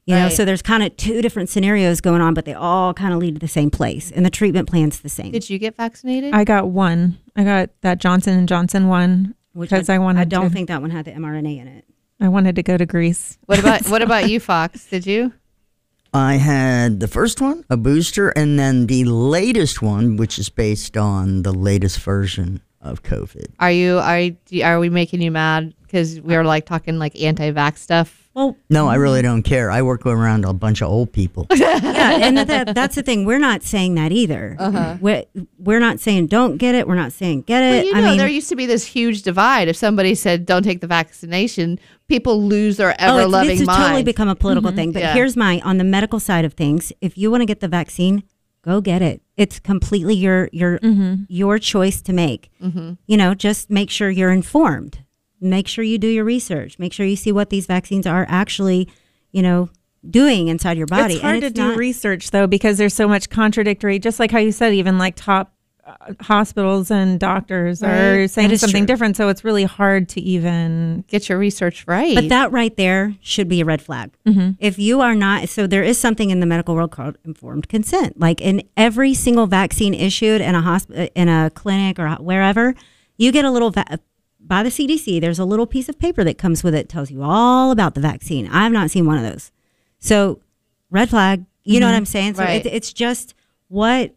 You know, so there's kind of two different scenarios going on, but they all kind of lead to the same place, and the treatment plan's the same. Did you get vaccinated? I got one. I got that Johnson and Johnson one Which because I, wanted. I don't to, think that one had the mRNA in it. I wanted to go to Greece. what about what about you, Fox? Did you? I had the first one, a booster, and then the latest one, which is based on the latest version of COVID. Are you are are we making you mad because we are like talking like anti-vax stuff? Well, No, I really don't care. I work around a bunch of old people. yeah, and that, that's the thing. We're not saying that either. Uh-huh. We're, we're not saying don't get it. We're not saying get it. Well, you know, I mean, there used to be this huge divide. If somebody said don't take the vaccination, people lose their oh, ever it's, loving it's mind. totally become a political thing. But Yeah. here's my on the medical side of things. If you want to get the vaccine, go get it. It's completely your your mm-hmm. your choice to make. Mm-hmm. You know, just make sure you're informed. Make sure you do your research. Make sure you see what these vaccines are actually, you know, doing inside your body. It's hard and to it's do not- research though because there's so much contradictory. Just like how you said, even like top uh, hospitals and doctors are saying something true. different. So it's really hard to even. Get your research right. But that right there should be a red flag. Mm-hmm. If you are not, so there is something in the medical world called informed consent. Like in every single vaccine issued in a hospital, uh, in a clinic or wherever, you get a little va- uh, by the CDC. There's a little piece of paper that comes with it, tells you all about the vaccine. I have not seen one of those. So red flag. You know what mm-hmm. I'm saying? So Right. it, it's just what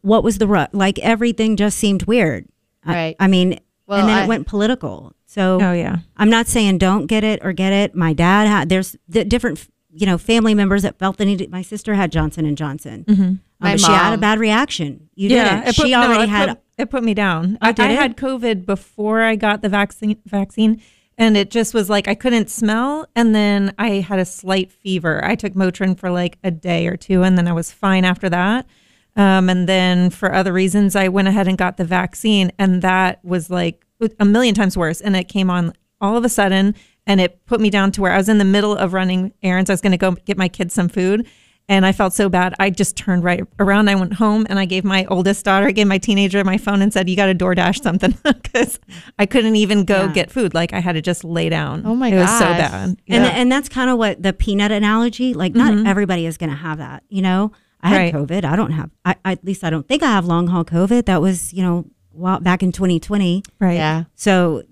what was the ru- like everything just seemed weird. Right. I, mean, Well, and then I- it went political. So Oh yeah. I'm not saying don't get it or get it. My dad had there's the different you know family members that felt the need. My sister had Johnson and Johnson. Um, My but she had a bad reaction. You yeah, didn't. She no, already it had. Put, it put me down. I, did I had COVID before I got the vaccine. Vaccine, and it just was like I couldn't smell, and then I had a slight fever. I took Motrin for like a day or two, and then I was fine after that. Um, and then for other reasons, I went ahead and got the vaccine, and that was like a million times worse. And it came on all of a sudden, and it put me down to where I was in the middle of running errands. I was going to go get my kids some food, and I felt so bad. I just turned right around. I went home and I gave my oldest daughter, I gave my teenager my phone and said, "You got to DoorDash something," because I couldn't even go Yeah. get food. Like I had to just lay down. Oh my god, it was so bad. and Yeah. and that's kind of what the peanut analogy. Like not everybody is going to have that. You know, I had Right. COVID. I don't have. I, I at least I don't think I have long haul COVID. That was you know while back in 2020. right. yeah. So,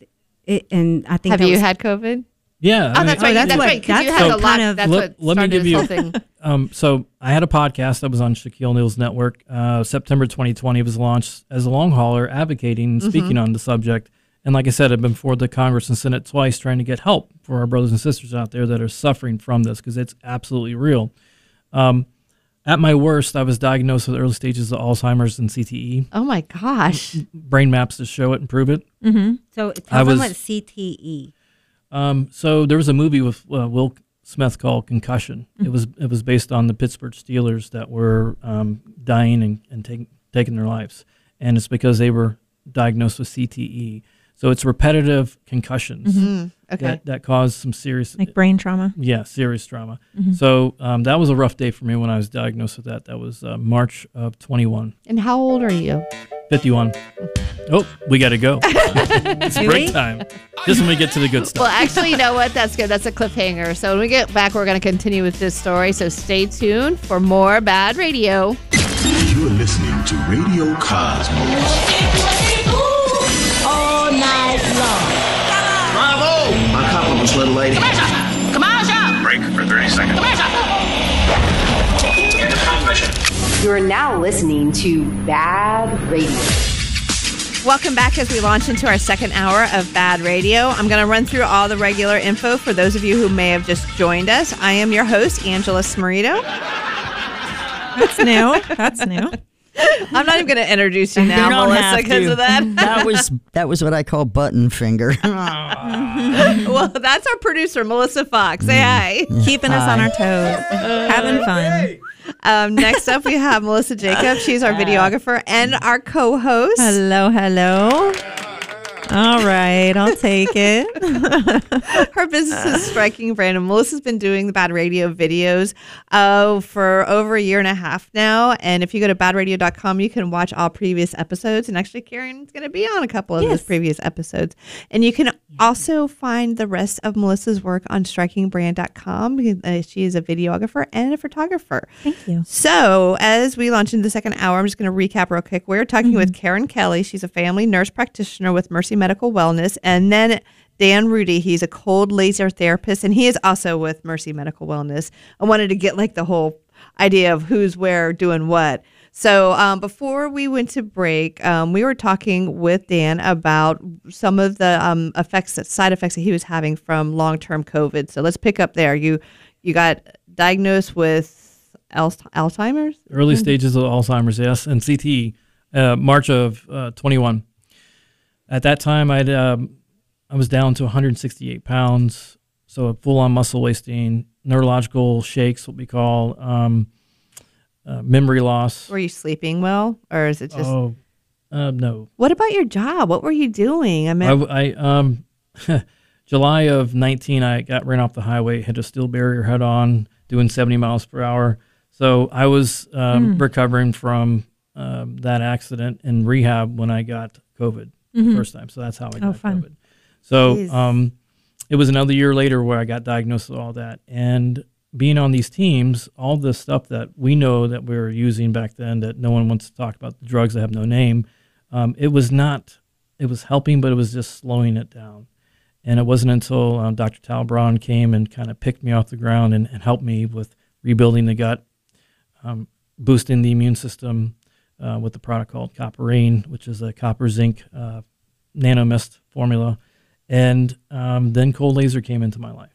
it, and I think Have that you was- had COVID? Yeah. I Oh, mean, that's right. that's that's right. Because you that's had what a lot. kind of- that's Let- what let me give you- Um, so I had a podcast that was on Shaquille O'Neal's network. Uh, September 2020 it was launched as a long hauler advocating and speaking on the subject. And like I said, I've been before the Congress and Senate twice trying to get help for our brothers and sisters out there that are suffering from this because it's absolutely real. Um, at my worst, I was diagnosed with early stages of Alzheimer's and CTE. Oh my gosh. Brain maps to show it and prove it. So tell I them was- what CTE. Um, so there was a movie with uh, Will Smith called Concussion. It was it was based on the Pittsburgh Steelers that were um, dying and, and taking taking their lives, and it's because they were diagnosed with CTE. So it's repetitive concussions Okay. that, that cause some serious Like brain trauma. yeah serious trauma. So um, that was a rough day for me when I was diagnosed with that. That was uh, March of 21, And how old are you? 51. Oh, we got to go. it's break time. Just when we get to the good stuff. Well, actually, you know what? That's good. That's a cliffhanger. So when we get back, we're going to continue with this story. So stay tuned for more bad radio. You're listening to Radio Cosmos. Almost little lady. Commercial! Break for 30 seconds. Into transmission. You are now listening to Bad Radio. Welcome back as we launch into our second hour of Bad Radio. I'm going to run through all the regular info for those of you who may have just joined us. I am your host, Angela Smarito. That's new. That's new. I'm not even going to introduce you You now, don't Melissa, because of that. that was that was what I call button finger. well, that's our producer, Melissa Fox. Say hi. Keeping us on our toes, having fun. Um, next up, we have Melissa Jacob. She's our videographer and our co-host. Hello, hello. All right, I'll take it. Her business is Striking Brand, and Melissa's been doing the Bad Radio videos uh, for over a year and a half now. And if you go to badradio.com, you can watch all previous episodes. And actually, Karen's going to be on a couple of those previous episodes. And you can also find the rest of Melissa's work on strikingbrand.com. Uh, She is a videographer and a photographer. Thank you. So, as we launch into the second hour, I'm just going to recap real quick. We're talking with Karen Kelly. She's a family nurse practitioner with Mercy Medical Wellness. And then Dan Rudy, he's a cold laser therapist, and he is also with Mercy Medical Wellness. I wanted to get like the whole idea of who's where doing what. So, um, before we went to break, um, we were talking with Dan about some of the um, effects, that side effects that he was having from long term COVID. So, let's pick up there. You you got diagnosed with Alzheimer's? Early stages of Alzheimer's, yes, and CT, uh, March of uh, 21. At that time, I'd um, I was down to 168 pounds, so a full-on muscle wasting, neurological shakes, what we call um, uh, memory loss. Were you sleeping well, or is it just? oh, uh, no. What about your job? What were you doing? I I, mean, w- I, um, July of 19, I got ran off the highway, hit a steel barrier head on, doing 70 miles per hour. So I was um, recovering from um, that accident in rehab when I got COVID the first time. So that's how I got fun. COVID. So um, it was another year later where I got diagnosed with all that. And being on these teams, all the stuff that we know that we were using back then that no one wants to talk about, the drugs that have no name, um, it was not, it was helping, but it was just slowing it down. And it wasn't until um, Dr. Tal Braun came and kind of picked me off the ground and, and helped me with rebuilding the gut, um, boosting the immune system uh, with the product called Copperine, which is a copper zinc uh, nanomist formula. And um, then cold laser came into my life.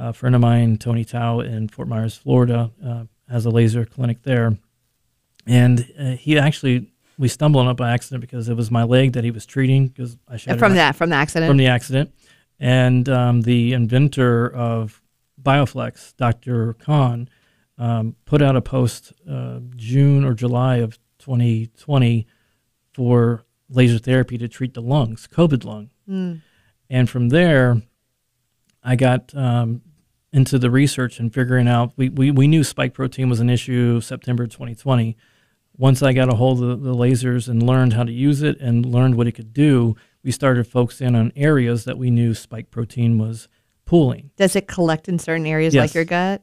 A friend of mine, Tony Tao in Fort Myers, Florida, uh, has a laser clinic there. And uh, he actually, we stumbled on it by accident because it was my leg that he was treating because I shattered from my- that, from the accident. from the accident. And um, the inventor of Bioflex, Dr. Kahn, um, put out a post uh, June or July of 2020 for laser therapy to treat the lungs, COVID lung. And from there, I got um, into the research and figuring out we, we, we knew spike protein was an issue September 2020. Once I got a hold of the, the lasers and learned how to use it and learned what it could do, we started focusing on areas that we knew spike protein was pooling Does it collect in certain areas Yes. like your gut?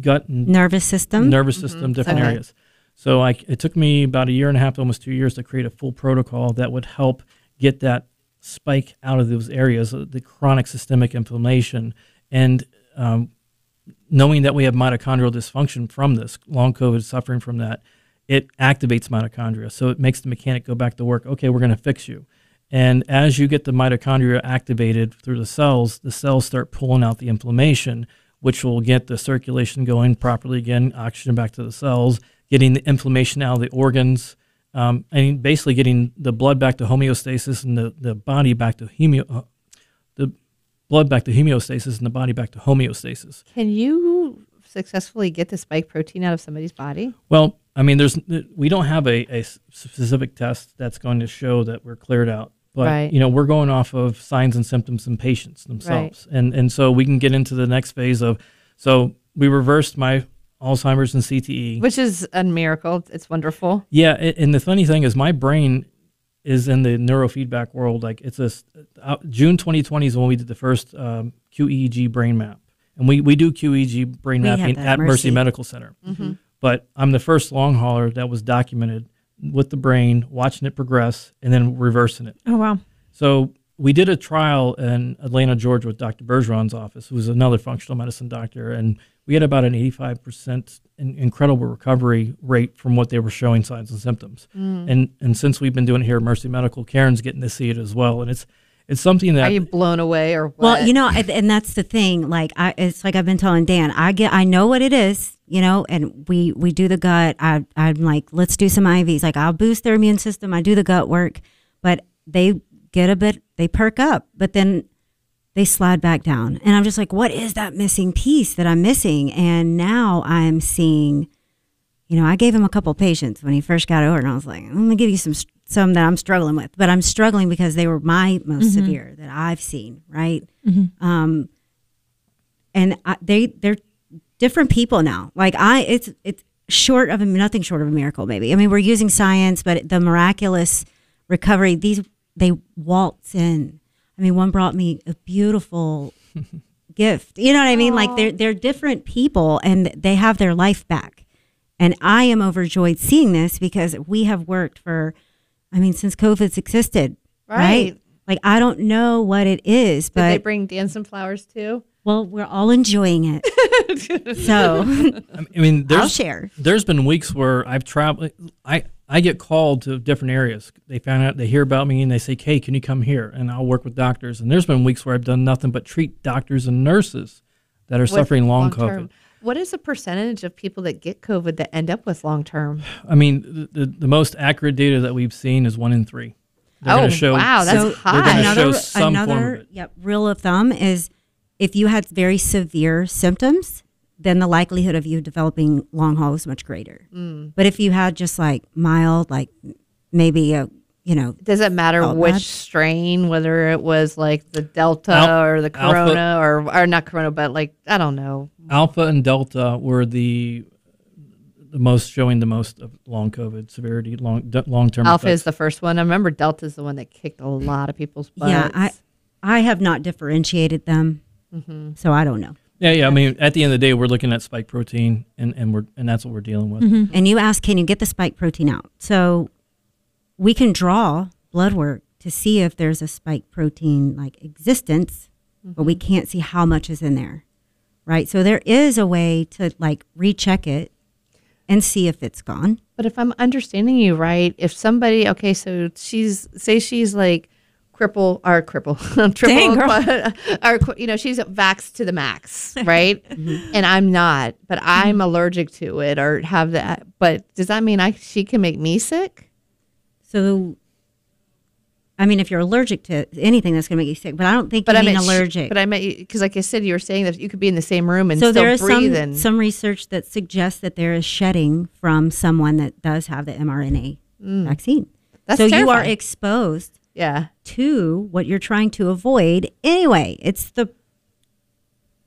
Gut and Nervous system. nervous system, different Okay. areas. So I, it took me about a year and a half, almost two years, to create a full protocol that would help get that spike out of those areas, uh, the chronic systemic inflammation, and um, knowing that we have mitochondrial dysfunction from this, long COVID suffering from that, it activates mitochondria. So it makes the mechanic go back to work. Okay, we're going to fix you. And as you get the mitochondria activated through the cells, the cells start pulling out the inflammation, which will get the circulation going properly again, oxygen back to the cells, getting the inflammation out of the organs, um, and basically getting the blood back to homeostasis and the, the body back to hemio, uh, the blood back to homeostasis and the body back to homeostasis. Can you successfully get the spike protein out of somebody's body? Well, I mean, there's we don't have a, a specific test that's going to show that we're cleared out, but Right. you know we're going off of signs and symptoms in patients themselves, and and so we can get into the next phase of, so we reversed my Alzheimer's and CTE. Which is a miracle. It's wonderful. Yeah, and the funny thing is, my brain is in the neurofeedback world. Like it's a s- uh, June 2020 is when we did the first um, QEEG brain map, and we we do QEEG brain We mapping at Mercy, Mercy. Medical Center. But I'm the first long hauler that was documented with the brain, watching it progress, and then reversing it. Oh wow. So we did a trial in Atlanta, Georgia, with Dr. Bergeron's office, who was another functional medicine doctor, and we had about an 85% in- incredible recovery rate from what they were showing signs and symptoms. Mm. And and since we've been doing it here at Mercy Medical, Karen's getting to see it as well, and it's it's something that Are you blown away or what? Well, you know, and that's the thing. Like, I, it's like I've been telling Dan. I get, I know what it is, you know, and we we do the gut. I I'm like, let's do some IVs. Like, I'll boost their immune system. I do the gut work, but they get a bit, they perk up, but then they slide back down, and I'm just like, what is that missing piece that I'm missing? And now I'm seeing. You know, I gave him a couple patients when he first got over, and I was like, "I'm gonna give you some some that I'm struggling with." But I'm struggling because they were my most Mhm. severe that I've seen, right? Mhm. Um, and I, they they're different people now. Like I, it's it's short of a, nothing short of a miracle. Maybe I mean we're using science, but the miraculous recovery. These they waltz in. I mean, one brought me a beautiful gift. You know what I mean? Like they're they're different people, and they have their life back. And I am overjoyed seeing this because we have worked for, I mean, since COVID's existed, right? Right. Like I don't know what it is, Did they bring Dan some flowers too? Well, we're all enjoying it. so I mean, there's, I'll share. There's been weeks where I've traveled. I I get called to different areas. They find out they hear about me and they say, "Hey, can you come here?" And I'll work with doctors. And there's been weeks where I've done nothing but treat doctors and nurses that are With suffering long long-term. COVID. What is the percentage of people that get COVID that end up with long term? I mean, the, the the most accurate data that we've seen is one in three. They're Oh, show, wow, that's They're high. another show some form of another it. yep, rule of thumb is if you had very severe symptoms, then the likelihood of you developing long haul is much greater. Mm. But if you had just like mild, like maybe a you know, Does it matter felt which bad. strain, whether it was like the Delta Al- or the alpha- Corona or or not Corona, but like I don't know. Alpha and Delta were the the most showing the most of long COVID severity, long long term. Alpha is the first one. I remember Delta is the one that kicked a lot of people's butts. yeah, I I have not differentiated them, Mhm. so I don't know. Yeah, yeah. I mean, at the end of the day, we're looking at spike protein, and, and we're and that's what we're dealing with. And you ask, can you get the spike protein out? So we can draw blood work to see if there's a spike protein like existence, but we can't see how much is in there. Right? So there is a way to like recheck it and see if it's gone. But if I'm understanding you right, if somebody okay, so she's say she's like cripple or cripple triple Dang, quad- you know she's vaxxed to the max, right? and I'm not, but I'm allergic to it or have that. But does that mean I she can make me sick? So I mean, if you're allergic to anything that's going to make you sick, but I don't think But you I mean allergic. but I meant because, like I said, you were saying that you could be in the same room and so still there is breathe. some and some research that suggests that there is shedding from someone that does have the mRNA Mm. vaccine. That's so you are exposed yeah. to what you're trying to avoid anyway. It's the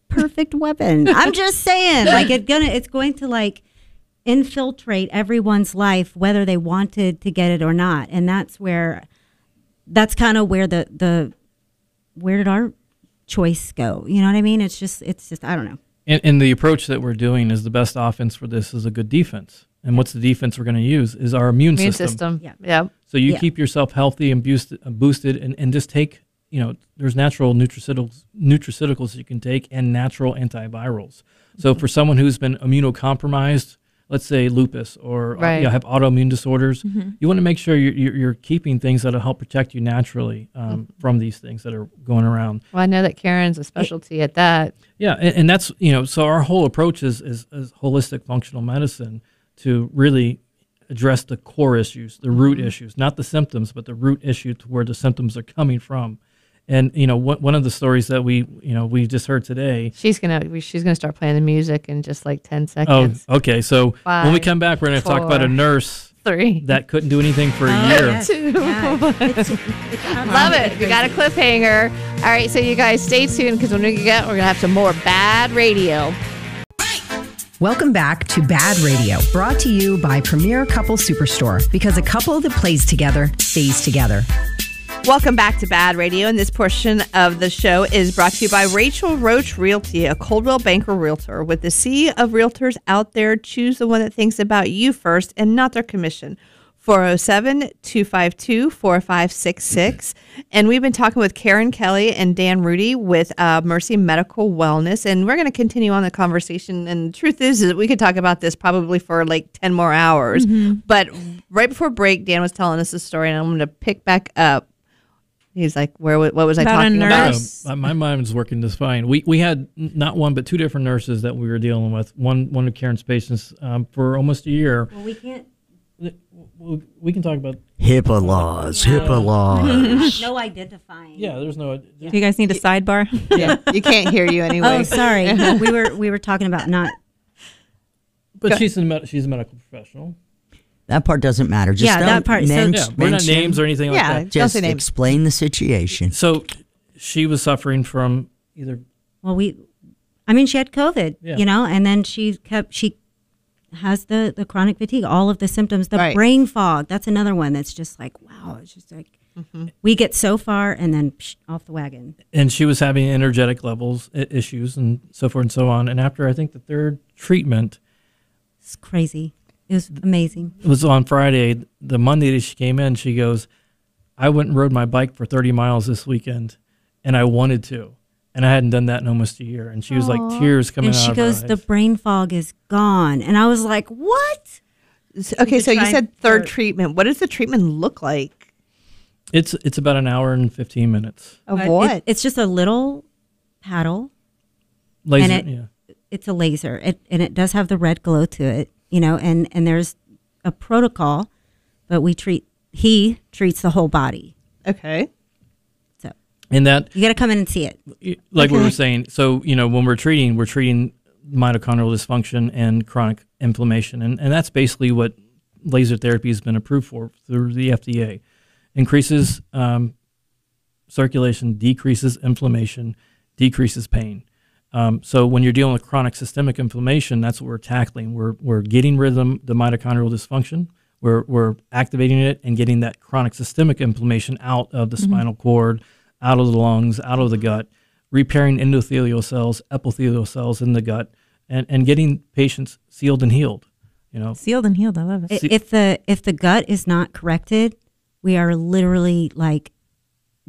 perfect weapon. I'm just saying, like it gonna it's going to like infiltrate everyone's life whether they wanted to get it or not. And that's where that's kind of where the the where did our choice go? You know what I mean? It's just it's just I don't know. And, and the approach that we're doing is the best offense for this is a good defense. And what's the defense we're going to use is our immune, Immune system. system. Yeah. Yeah. So you Yeah. keep yourself healthy and boosted, uh, boosted and, and just take, you know, there's natural nutraceuticals, nutraceuticals you can take and natural antivirals. So Mm-hmm. for someone who's been immunocompromised, let's say lupus or uh, Right. you know, have autoimmune disorders, Mm-hmm. you want to make sure you're, you're, you're keeping things that'll help protect you naturally um, Mm-hmm. from these things that are going around. Well, I know that Karen's a specialty at that. Yeah, and, and that's you know, so our whole approach is, is is holistic functional medicine to really address the core issues, the root mm-hmm. issues, not the symptoms, but the root issue to where the symptoms are coming from. And you know, one one of the stories that we you know we just heard today. She's gonna she's gonna start playing the music in just like ten oh, seconds. Oh, okay. So when we come back, we're going to talk about a nurse Three. that couldn't do anything for a Oh, year. yes. Yeah. It's- it's- Love it. We got a cliffhanger. All right, so you guys stay tuned because when we get, we're gonna have some more bad radio. Welcome back to Bad Radio, brought to you by Premier Couple Superstore because a couple that plays together stays together. Welcome back to Bad Radio, and this portion of the show is brought to you by Rachel Roach Realty, a Coldwell Banker Realtor. With the sea of realtors out there, choose the one that thinks about you first and not their commission. 407 252 4566. And we've been talking with Karen Kelly and Dan Rudy with uh, Mercy Medical Wellness. And we're going to continue on the conversation. And the truth is, is that we could talk about this probably for like 10 more hours. But right before break, Dan was telling us a story, and I'm going to pick back up. He's like, "Where? wa- What was I About a talking about?" nurse. No, my my mind's working just fine. We we had not one but two different nurses that we were dealing with. One one of Karen's patients um, for almost a year. Well, we can't. We, we can talk about HIPAA laws, HIPAA laws. no identifying. yeah. There's no Do you guys need a sidebar? Yeah, you can't hear you anyway. Oh, sorry. we were we were talking about not. but she's a med- she's a medical professional. That part doesn't matter. Just Yeah, that don't part- so- men- Yeah, we're not names or anything Yeah, like that. Just names. explain the situation. So she was suffering from either Well, we. I mean, she had COVID, Yeah. you know, and then she kept she has the the chronic fatigue, all of the symptoms, the Right. brain fog. That's another one that's just like wow. It's just like we get so far and then psh, off the wagon. and she was having energetic levels issues and so forth and so on. And after I think the third treatment It's crazy. It was amazing. it was on Friday, the Monday that she came in, she goes, "I went and rode my bike for 30 miles this weekend, and I wanted to, and I hadn't done that in almost a year." And she was like tears coming and out she of goes, her "The eyes. brain fog is gone," and I was like, "What?" okay, so you said third for- treatment. What does the treatment look like? It's it's about an hour and 15 minutes. Of But it- what? it's just a little paddle. Laser, it- yeah. it's a laser it, and it does have the red glow to it you know and and there's a protocol but we treat he treats the whole body okay. And that you got to come in and see it like we were saying, so you know, when we're treating, we're treating mitochondrial dysfunction and chronic inflammation, and and that's basically what laser therapy has been approved for through the FDA. Increases um, circulation, decreases inflammation, decreases pain. Um, so when you're dealing with chronic systemic inflammation, that's what we're tackling. We're we're getting rid of the, the mitochondrial dysfunction. We're we're activating it and getting that chronic systemic inflammation out of the spinal cord, out of the lungs, out of the gut, repairing endothelial cells, epithelial cells in the gut, and, and getting patients sealed and healed. You know, Sealed and healed. I love it. If the if the gut is not corrected we are literally like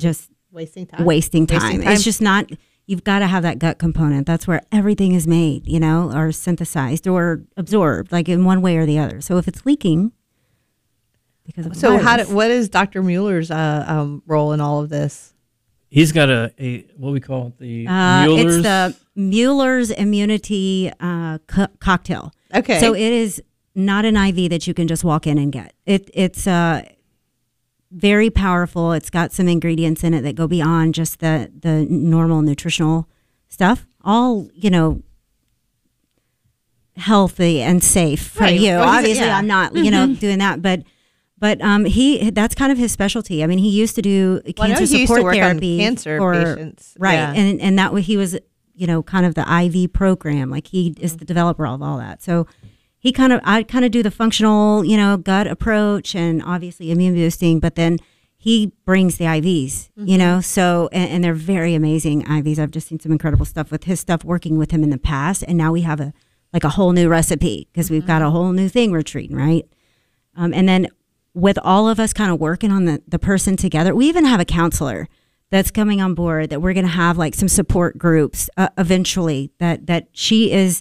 just Wasting time. wasting time. Wasting time. it's just not you've got to have that gut component that's where everything is made you know or synthesized or absorbed like in one way or the other so if it's leaking because of a So how? Do, what is Dr. Mueller's uh, um, role in all of this? He's got a, a what we call it the Uh, Mueller's. it's the Mueller's immunity uh, co- cocktail. Okay. So it is not an IV that you can just walk in and get. It it's uh, very powerful. It's got some ingredients in it that go beyond just the the normal nutritional stuff. All you know, healthy and safe for Right. you. Well, Obviously, yeah. I'm not you know doing that, but. But um, he that's kind of his specialty. I mean, he used to do Well, cancer to support therapy cancer for patients. right, Yeah. and and that way he was you know kind of the IV program. Like he is the developer of all that. So he kind of I kind of do the functional you know gut approach and obviously immune boosting, but then he brings the IVs. You know, so and, and they're very amazing IVs. I've just seen some incredible stuff with his stuff working with him in the past, and now we have a like a whole new recipe because we've got a whole new thing we're treating right. Um, and then with all of us kind of working on the, the person together, we even have a counselor that's coming on board that we're going to have like some support groups uh, eventually that, that she is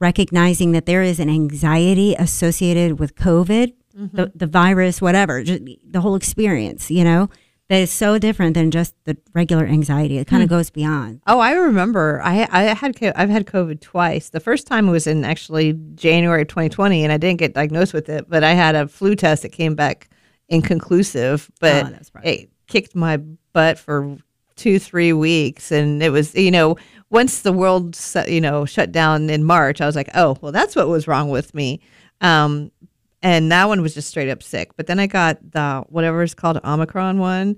recognizing that there is an anxiety associated with COVID, the, the virus, whatever, just the whole experience, you know, that is so different than just the regular anxiety. It kind of goes beyond. Oh, I remember. I I had I've had COVID twice. The first time was in actually January of 2020, and I didn't get diagnosed with it. But I had a flu test that came back inconclusive. But Oh, it kicked my butt for two three weeks, and it was you know once the world you know shut down in March, I was like, oh well, that's what was wrong with me. Um, and that one was just straight up sick. But then I got the whatever it's called Omicron one,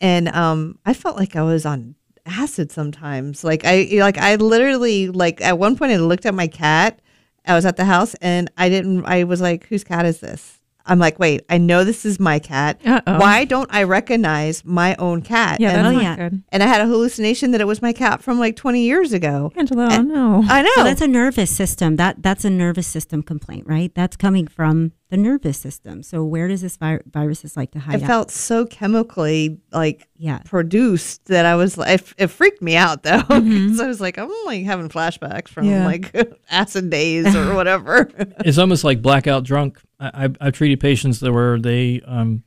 and um, I felt like I was on acid sometimes. Like I like I literally like at one point I looked at my cat. I was at the house and I didn't. I was like, "Whose cat is this?" I'm like, "Wait, I know this is my cat. Uh-oh. Why don't I recognize my own cat?" Yeah, and, that's Oh, not yeah. good. and I had a hallucination that it was my cat from like 20 years ago. Angela, oh no. I know. So that's a nervous system. That that's a nervous system complaint, right? That's coming from the nervous system. So where does this vi- virus like to hide It out? felt so chemically like Yeah. produced that I was like, it, it freaked me out though. 'Cause I was like, I'm like having flashbacks from Yeah. like acid days or whatever. it's almost like blackout drunk. I, I've, I've treated patients that were they um,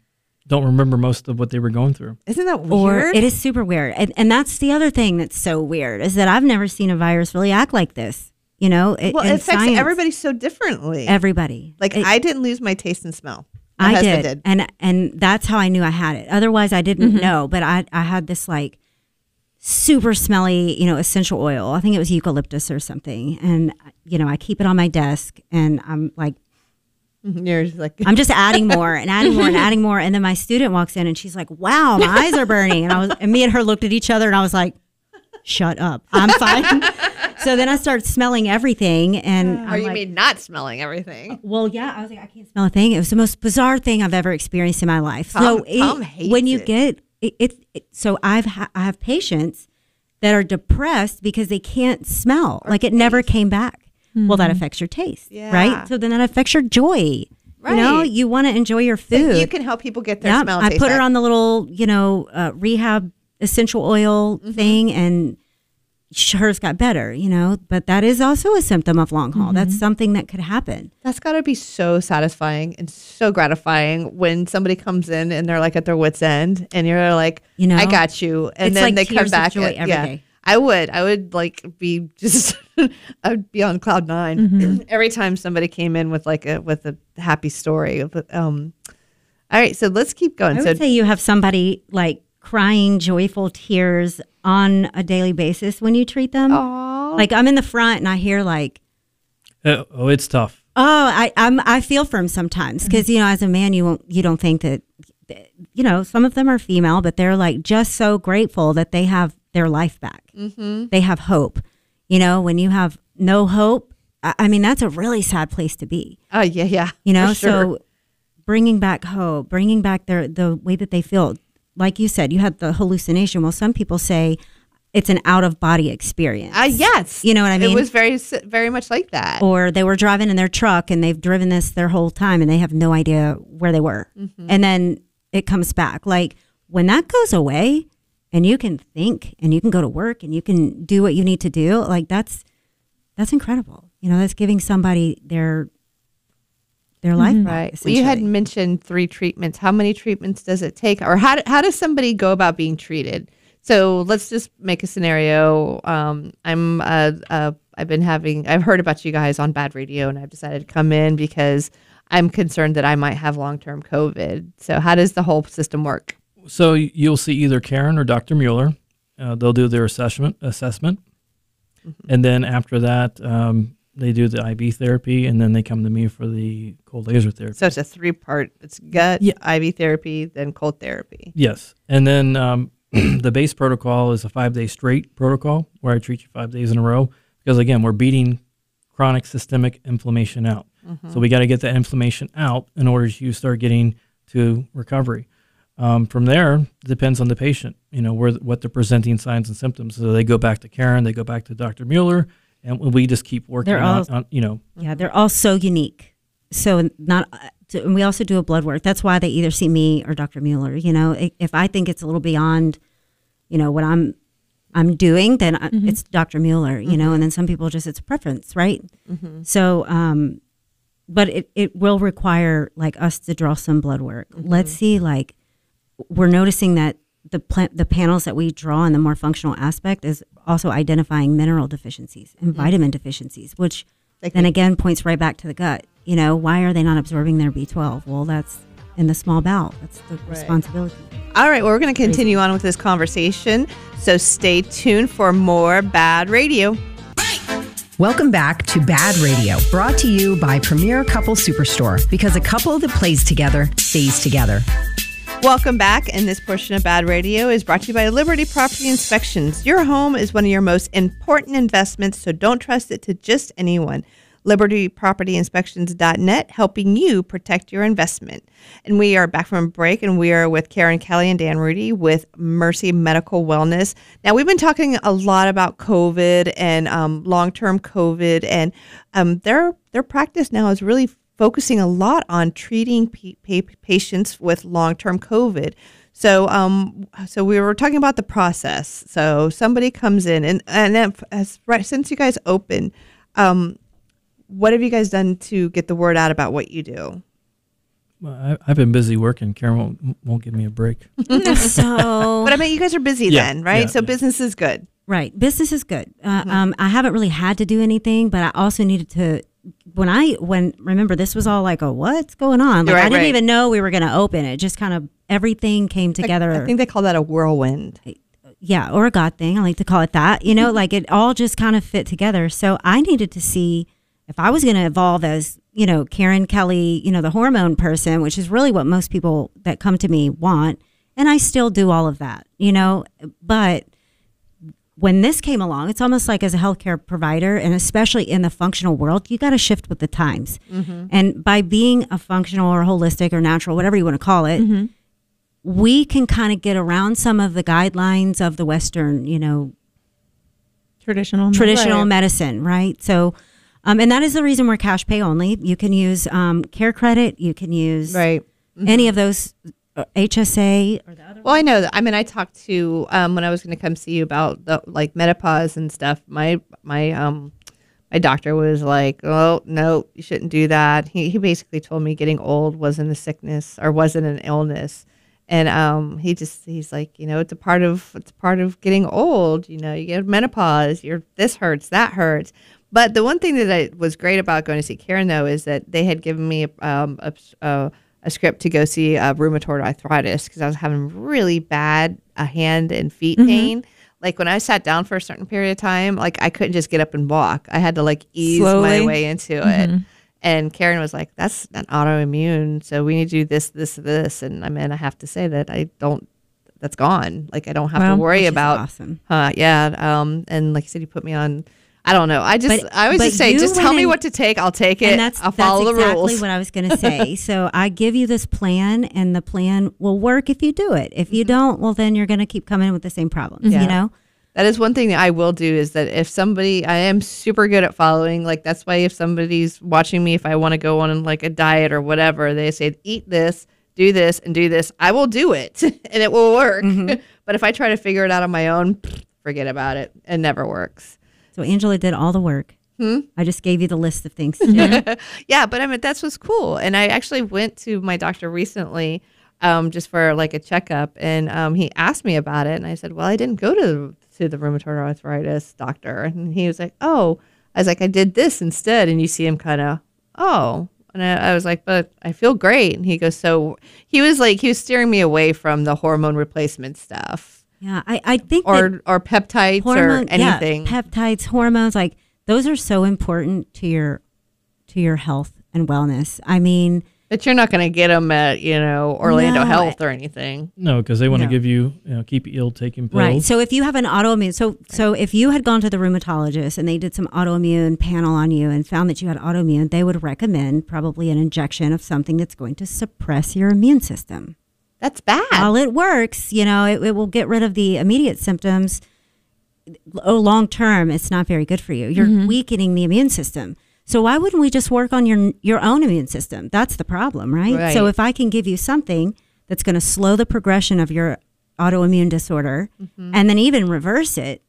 don't remember most of what they were going through. Isn't that weird? or weird? it is super weird. And, and that's the other thing that's so weird is that I've never seen a virus really act like this. You know, it, well, it affects science, everybody so differently. Everybody. like It- I didn't lose my taste and smell. My I husband did. and and that's how I knew I had it. Otherwise, I didn't mm-hmm. know. But I I had this like super smelly, you know, essential oil. I think it was eucalyptus or something. And you know, I keep it on my desk, and I'm like, mm-hmm. You're just like, I'm just adding more and adding more and adding more. And then my student walks in, and she's like, "Wow, my eyes are burning." And I was, and me and her looked at each other, and I was like, "Shut up, I'm fine." so then I start smelling everything, and or I'm you like, mean not smelling everything? well, yeah, I was like, I can't smell a thing. It was the most bizarre thing I've ever experienced in my life. Tom- so it- when you it. get it, it, it- so I've ha- I have patients that are depressed because they can't smell, like it never came back. Well, that affects your taste, Yeah. right? So then that affects your joy. You know, you want to enjoy your So food. you can help people get their yeah, smell. I taste put her back. on the little, you know, uh, rehab essential oil Mm-hmm. thing, and hers got better. You know, but that is also a symptom of long haul. That's something that could happen. That's got to be so satisfying and so gratifying when somebody comes in and they're like at their wits end, and you're like, You know? I got you, and then like they come back. joy and- yeah, day. I would, I would like be just, I would be on cloud 9 every time somebody came in with like a with a happy story. Um, all right, so let's keep going. I so would say you have somebody like crying joyful tears on a daily basis when you treat them. Like I'm in the front and I hear like, Uh, oh, it's tough. oh, I I'm I feel for him sometimes because you know as a man you won't you don't think that you know some of them are female but they're like just so grateful that they have their life back. Mm-hmm. They have hope. You know when you have no hope, I, I mean that's a really sad place to be. oh yeah, yeah, you know sure. so bringing back hope bringing back their the way that they feel like you said you had the hallucination well some people say it's an out of body experience Uh, yes, You know what I mean? It was very, very much like that. or they were driving in their truck and they've driven this their whole time and they have no idea where they were Mm-hmm. and then it comes back like when that goes away and you can think and you can go to work and you can do what you need to do like that's that's incredible you know that's giving somebody their their life back, Right. Well, you had mentioned three treatments. How many treatments does it take, or how do, how does somebody go about being treated? So let's just make a scenario. Um, I'm uh, uh, I've been having I've heard about you guys on Bad Radio, and I've decided to come in because I'm concerned that I might have long term COVID. So how does the whole system work? So you'll see either Karen or Dr. Mueller. Uh, they'll do their assessment, assessment, and then after that, um, they do the IV therapy, and then they come to me for the cold laser therapy. So it's a three part. It's gut, Yeah. IV therapy, then cold therapy. Yes, and then um, the base protocol is a five-day straight protocol where I treat you five days in a row because again, we're beating chronic systemic inflammation out. So we got to get that inflammation out in order to start getting to recovery. Um, from there, it depends on the patient. You know, where what they're presenting signs and symptoms. So they go back to Karen, they go back to Dr. Mueller, and we just keep working They're all- on. You know, Yeah, they're all so unique. So not, to- and we also do a blood work. That's why they either see me or Dr. Mueller. You know, if I think it's a little beyond, you know, what I'm, I'm doing, then I, mm-hmm. it's Dr. Mueller. You know, and mm-hmm. then some people just it's preference, right? Mm-hmm. So, um, but it it will require like us to draw some blood work. Let's see, like we're noticing that the plant the panels that we draw and the more functional aspect is also identifying mineral deficiencies and mm-hmm. vitamin deficiencies, which They then again points right back to the gut. You know, why are they not absorbing their B12? Well, that's in the small bowel. That's the responsibility. All right, well, we're going to continue on with this conversation. So stay tuned for more bad radio. Welcome back to Bad Radio, brought to you by Premier Couple Superstore because a couple that plays together stays together. Welcome back. And this portion of Bad Radio is brought to you by Liberty Property Inspections. Your home is one of your most important investments, so don't trust it to just anyone. LibertyPropertyInspections.net, helping you protect your investment. And we are back from a break, and we are with Karen Kelly and Dan Rudy with Mercy Medical Wellness. Now, we've been talking a lot about COVID and um, long term COVID, and um, their their practice now is really focusing a lot on treating pa- pa- patients with long-term COVID. So, um, so we were talking about the process. So somebody comes in, and and then as right since you guys open, um, what have you guys done to get the word out about what you do? Well, I, I've been busy working. Karen won't, won't give me a break. so But I mean, you guys are busy Yeah, then, right? yeah, so yeah. business is good. Right. Business is good. Uh, Mm-hmm. um, I haven't really had to do anything, but I also needed to. When I when remember this was all like a what's going on? Like Right, I didn't right. even know we were going to open. It just kind of everything came together. I think they call that a whirlwind. yeah, or a God thing. I like to call it that. You know, mm-hmm. like it all just kind of fit together. So I needed to see if I was going to evolve as, you know, Karen Kelly, you know, the hormone person, which is really what most people that come to me want. And I still do all of that, you know, but when this came along, it's almost like as a healthcare provider, and especially in the functional world, you got to shift with the times. And by being a functional or holistic or natural, whatever you want to call it, we can kind of get around some of the guidelines of the Western, you know, Traditional. traditional Right. medicine, right? So, um, and that is the reason we're cash pay only. You can use um, care credit, you can use Right. any of those HSA or the other. Well, I know that. I mean, I talked to um, when I was going to come see you about the like menopause and stuff. My my um my doctor was like, "Oh no, you shouldn't do that." He he basically told me getting old wasn't a sickness or wasn't an illness, and um he just he's like, you know, it's a part of it's a part of getting old. You know, you get menopause. Your this hurts, that hurts. But the one thing that I, was great about going to see Karen though is that they had given me um, a, a, a script to go see uh, rheumatoid arthritis because I was having really bad uh, hand and feet pain. Like when I sat down for a certain period of time, like I couldn't just get up and walk. I had to like ease my way into it. And Karen was like, "That's an autoimmune, so we need to do this, this, this." And I mean, I have to say that I don't. That's gone. Like I don't have Wow. to worry about. awesome. Uh, yeah. Um. And like you said, you put me on. I don't know. I just. But- I always just say, just tell me what to take. I'll take it. and that's I'll follow that's the exactly rules. what I was going to say. so I give you this plan, and the plan will work if you do it. If Mm-hmm. you don't, well, then you're going to keep coming with the same problems. Yeah. You know. That is one thing that I will do is that if somebody, I am super good at following. Like that's why if somebody's watching me, if I want to go on like a diet or whatever, they say eat this, do this, and do this. I will do it, and it will work. Mm-hmm. but if I try to figure it out on my own, forget about it. It never works. So Angela did all the work. Hmm? I just gave you the list of things yeah, but I mean that's what's cool. And I actually went to my doctor recently, um, just for like a checkup, and um, he asked me about it, and I said, "Well, I didn't go to to the rheumatoid arthritis doctor," and he was like, "Oh," I was like, "I did this instead," and you see him kind of, "Oh." And I, I was like, but I feel great. And he goes, so he was like, he was steering me away from the hormone replacement stuff yeah, I, I think that or, or peptides hormone, or anything. yeah, peptides, hormones, like those are so important to your to your health and wellness. I mean, but you're not going to get them at, you know, Orlando No, Health or anything. No, because they want to No. give you, you know, keep you ill taking pills. Right. So if you have an autoimmune, so so if you had gone to the rheumatologist and they did some autoimmune panel on you and found that you had autoimmune, they would recommend probably an injection of something that's going to suppress your immune system. That's bad. While it works, you know, it, it will get rid of the immediate symptoms. Oh, long term, it's not very good for you. You're mm-hmm. weakening the immune system. So why wouldn't we just work on your your own immune system? That's the problem, right? Right. So if I can give you something that's going to slow the progression of your autoimmune disorder mm-hmm. and then even reverse it,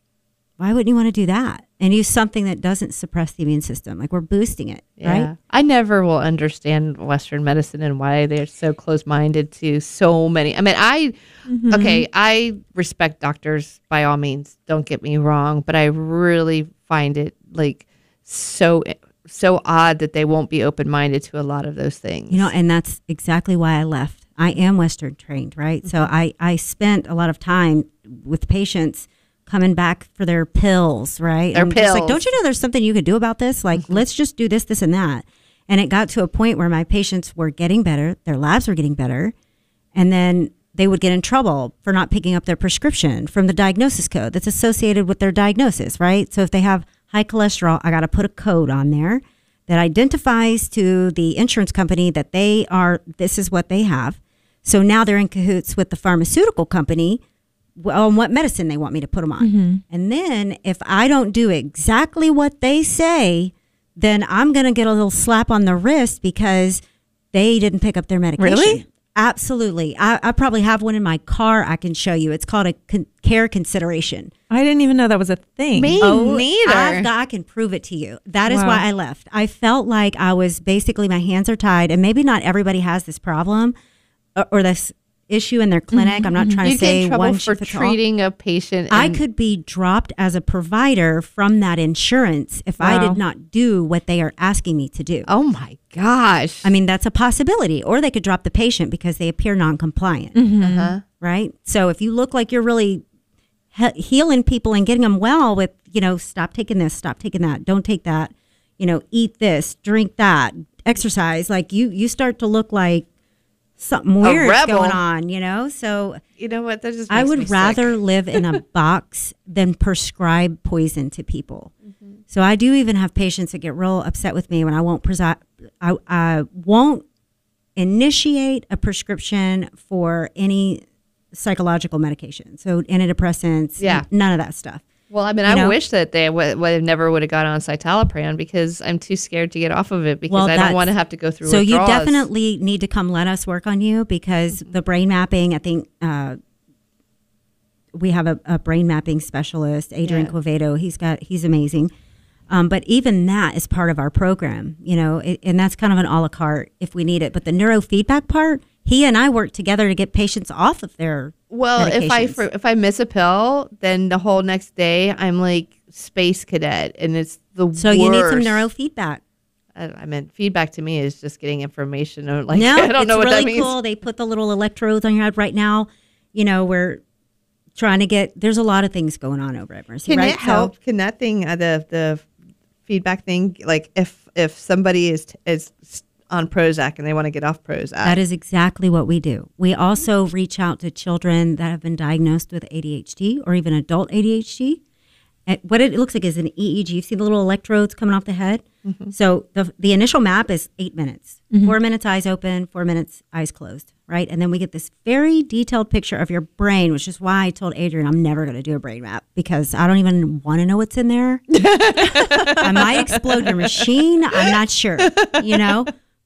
why wouldn't you want to do that? And use something that doesn't suppress the immune system, like we're boosting it, right? I never will understand Western medicine and why they're so close minded to so many. I mean, I, okay, I respect doctors by all means, don't get me wrong, but I really find it like so, so odd that they won't be open minded to a lot of those things. You know, and that's exactly why I left. I am Western trained, right? So Mm-hmm. I, I spent a lot of time with patients coming back for their pills, right? Their And just like, don't you know there's something you could do about this? Like, Mm-hmm. let's just do this, this, and that. And it got to a point where my patients were getting better, their labs were getting better, and then they would get in trouble for not picking up their prescription from the diagnosis code that's associated with their diagnosis, right? So if they have high cholesterol, I got to put a code on there that identifies to the insurance company that they are this is what they have. So now they're in cahoots with the pharmaceutical company on what medicine they want me to put them on. Mm-hmm. And then if I don't do exactly what they say, then I'm going to get a little slap on the wrist because they didn't pick up their medication. Really? Absolutely. I, I probably have one in my car I can show you. It's called a con- care consideration. I didn't even know that was a thing. Me Oh, neither. I've I can prove it to you. That is Wow. why I left. I felt like I was basically my hands are tied, and maybe not everybody has this problem or, or this issue in their clinic. I'm not trying You'd to get in say trouble one for treating a patient. I could be dropped as a provider from that insurance if I did not do what they are asking me to do. Oh my gosh. I mean, that's a possibility. Or they could drop the patient because they appear non-compliant. Uh-huh. Right. So if you look like you're really he- healing people and getting them well with, you know, stop taking this, stop taking that, don't take that, you know, eat this, drink that, exercise, like you, you start to look like something weird going on, you know? So you know what? That just I would rather live in a box than prescribe poison to people. Mm-hmm. So I do even have patients that get real upset with me when I won't preside. I, I won't initiate a prescription for any psychological medication. So antidepressants, Yeah. none of that stuff. Well, I mean, I know? wish that they would, would never would have got on citalopram because I'm too scared to get off of it because Well, I don't want to have to go through. So you definitely need to come let us work on you because the brain mapping. I think uh, we have a, a brain mapping specialist, Adrian Yeah. Quevedo. He's got he's amazing. Um, but even that is part of our program, you know, it, and that's kind of an a la carte if we need it. But the neurofeedback part, he and I work together to get patients off of their Well, if I for, if I miss a pill, then the whole next day I'm like space cadet, and it's the so you need some worst. neurofeedback. I, I meant feedback to me is just getting information. Or like no, I don't know what really that means. cool. They put the little electrodes on your head right now. You know, we're trying to get. There's a lot of things going on over at Mercy. Can right? it help? Can that thing, uh, the the feedback thing, like if if somebody is is on Prozac and they want to get off Prozac, That is exactly what we do. We also reach out to children that have been diagnosed with ADHD or even adult ADHD. And eh, what it looks like is an EEG. You see the little electrodes coming off the head. Mm-hmm. So the the initial map is eight minutes. Mm-hmm. Four minutes eyes open, four minutes eyes closed. Right, and then we get this very detailed picture of your brain, which is why I told Adrian I'm never going to do a brain map because I don't even want to know what's in there. I might explode your machine. I'm not sure, you know,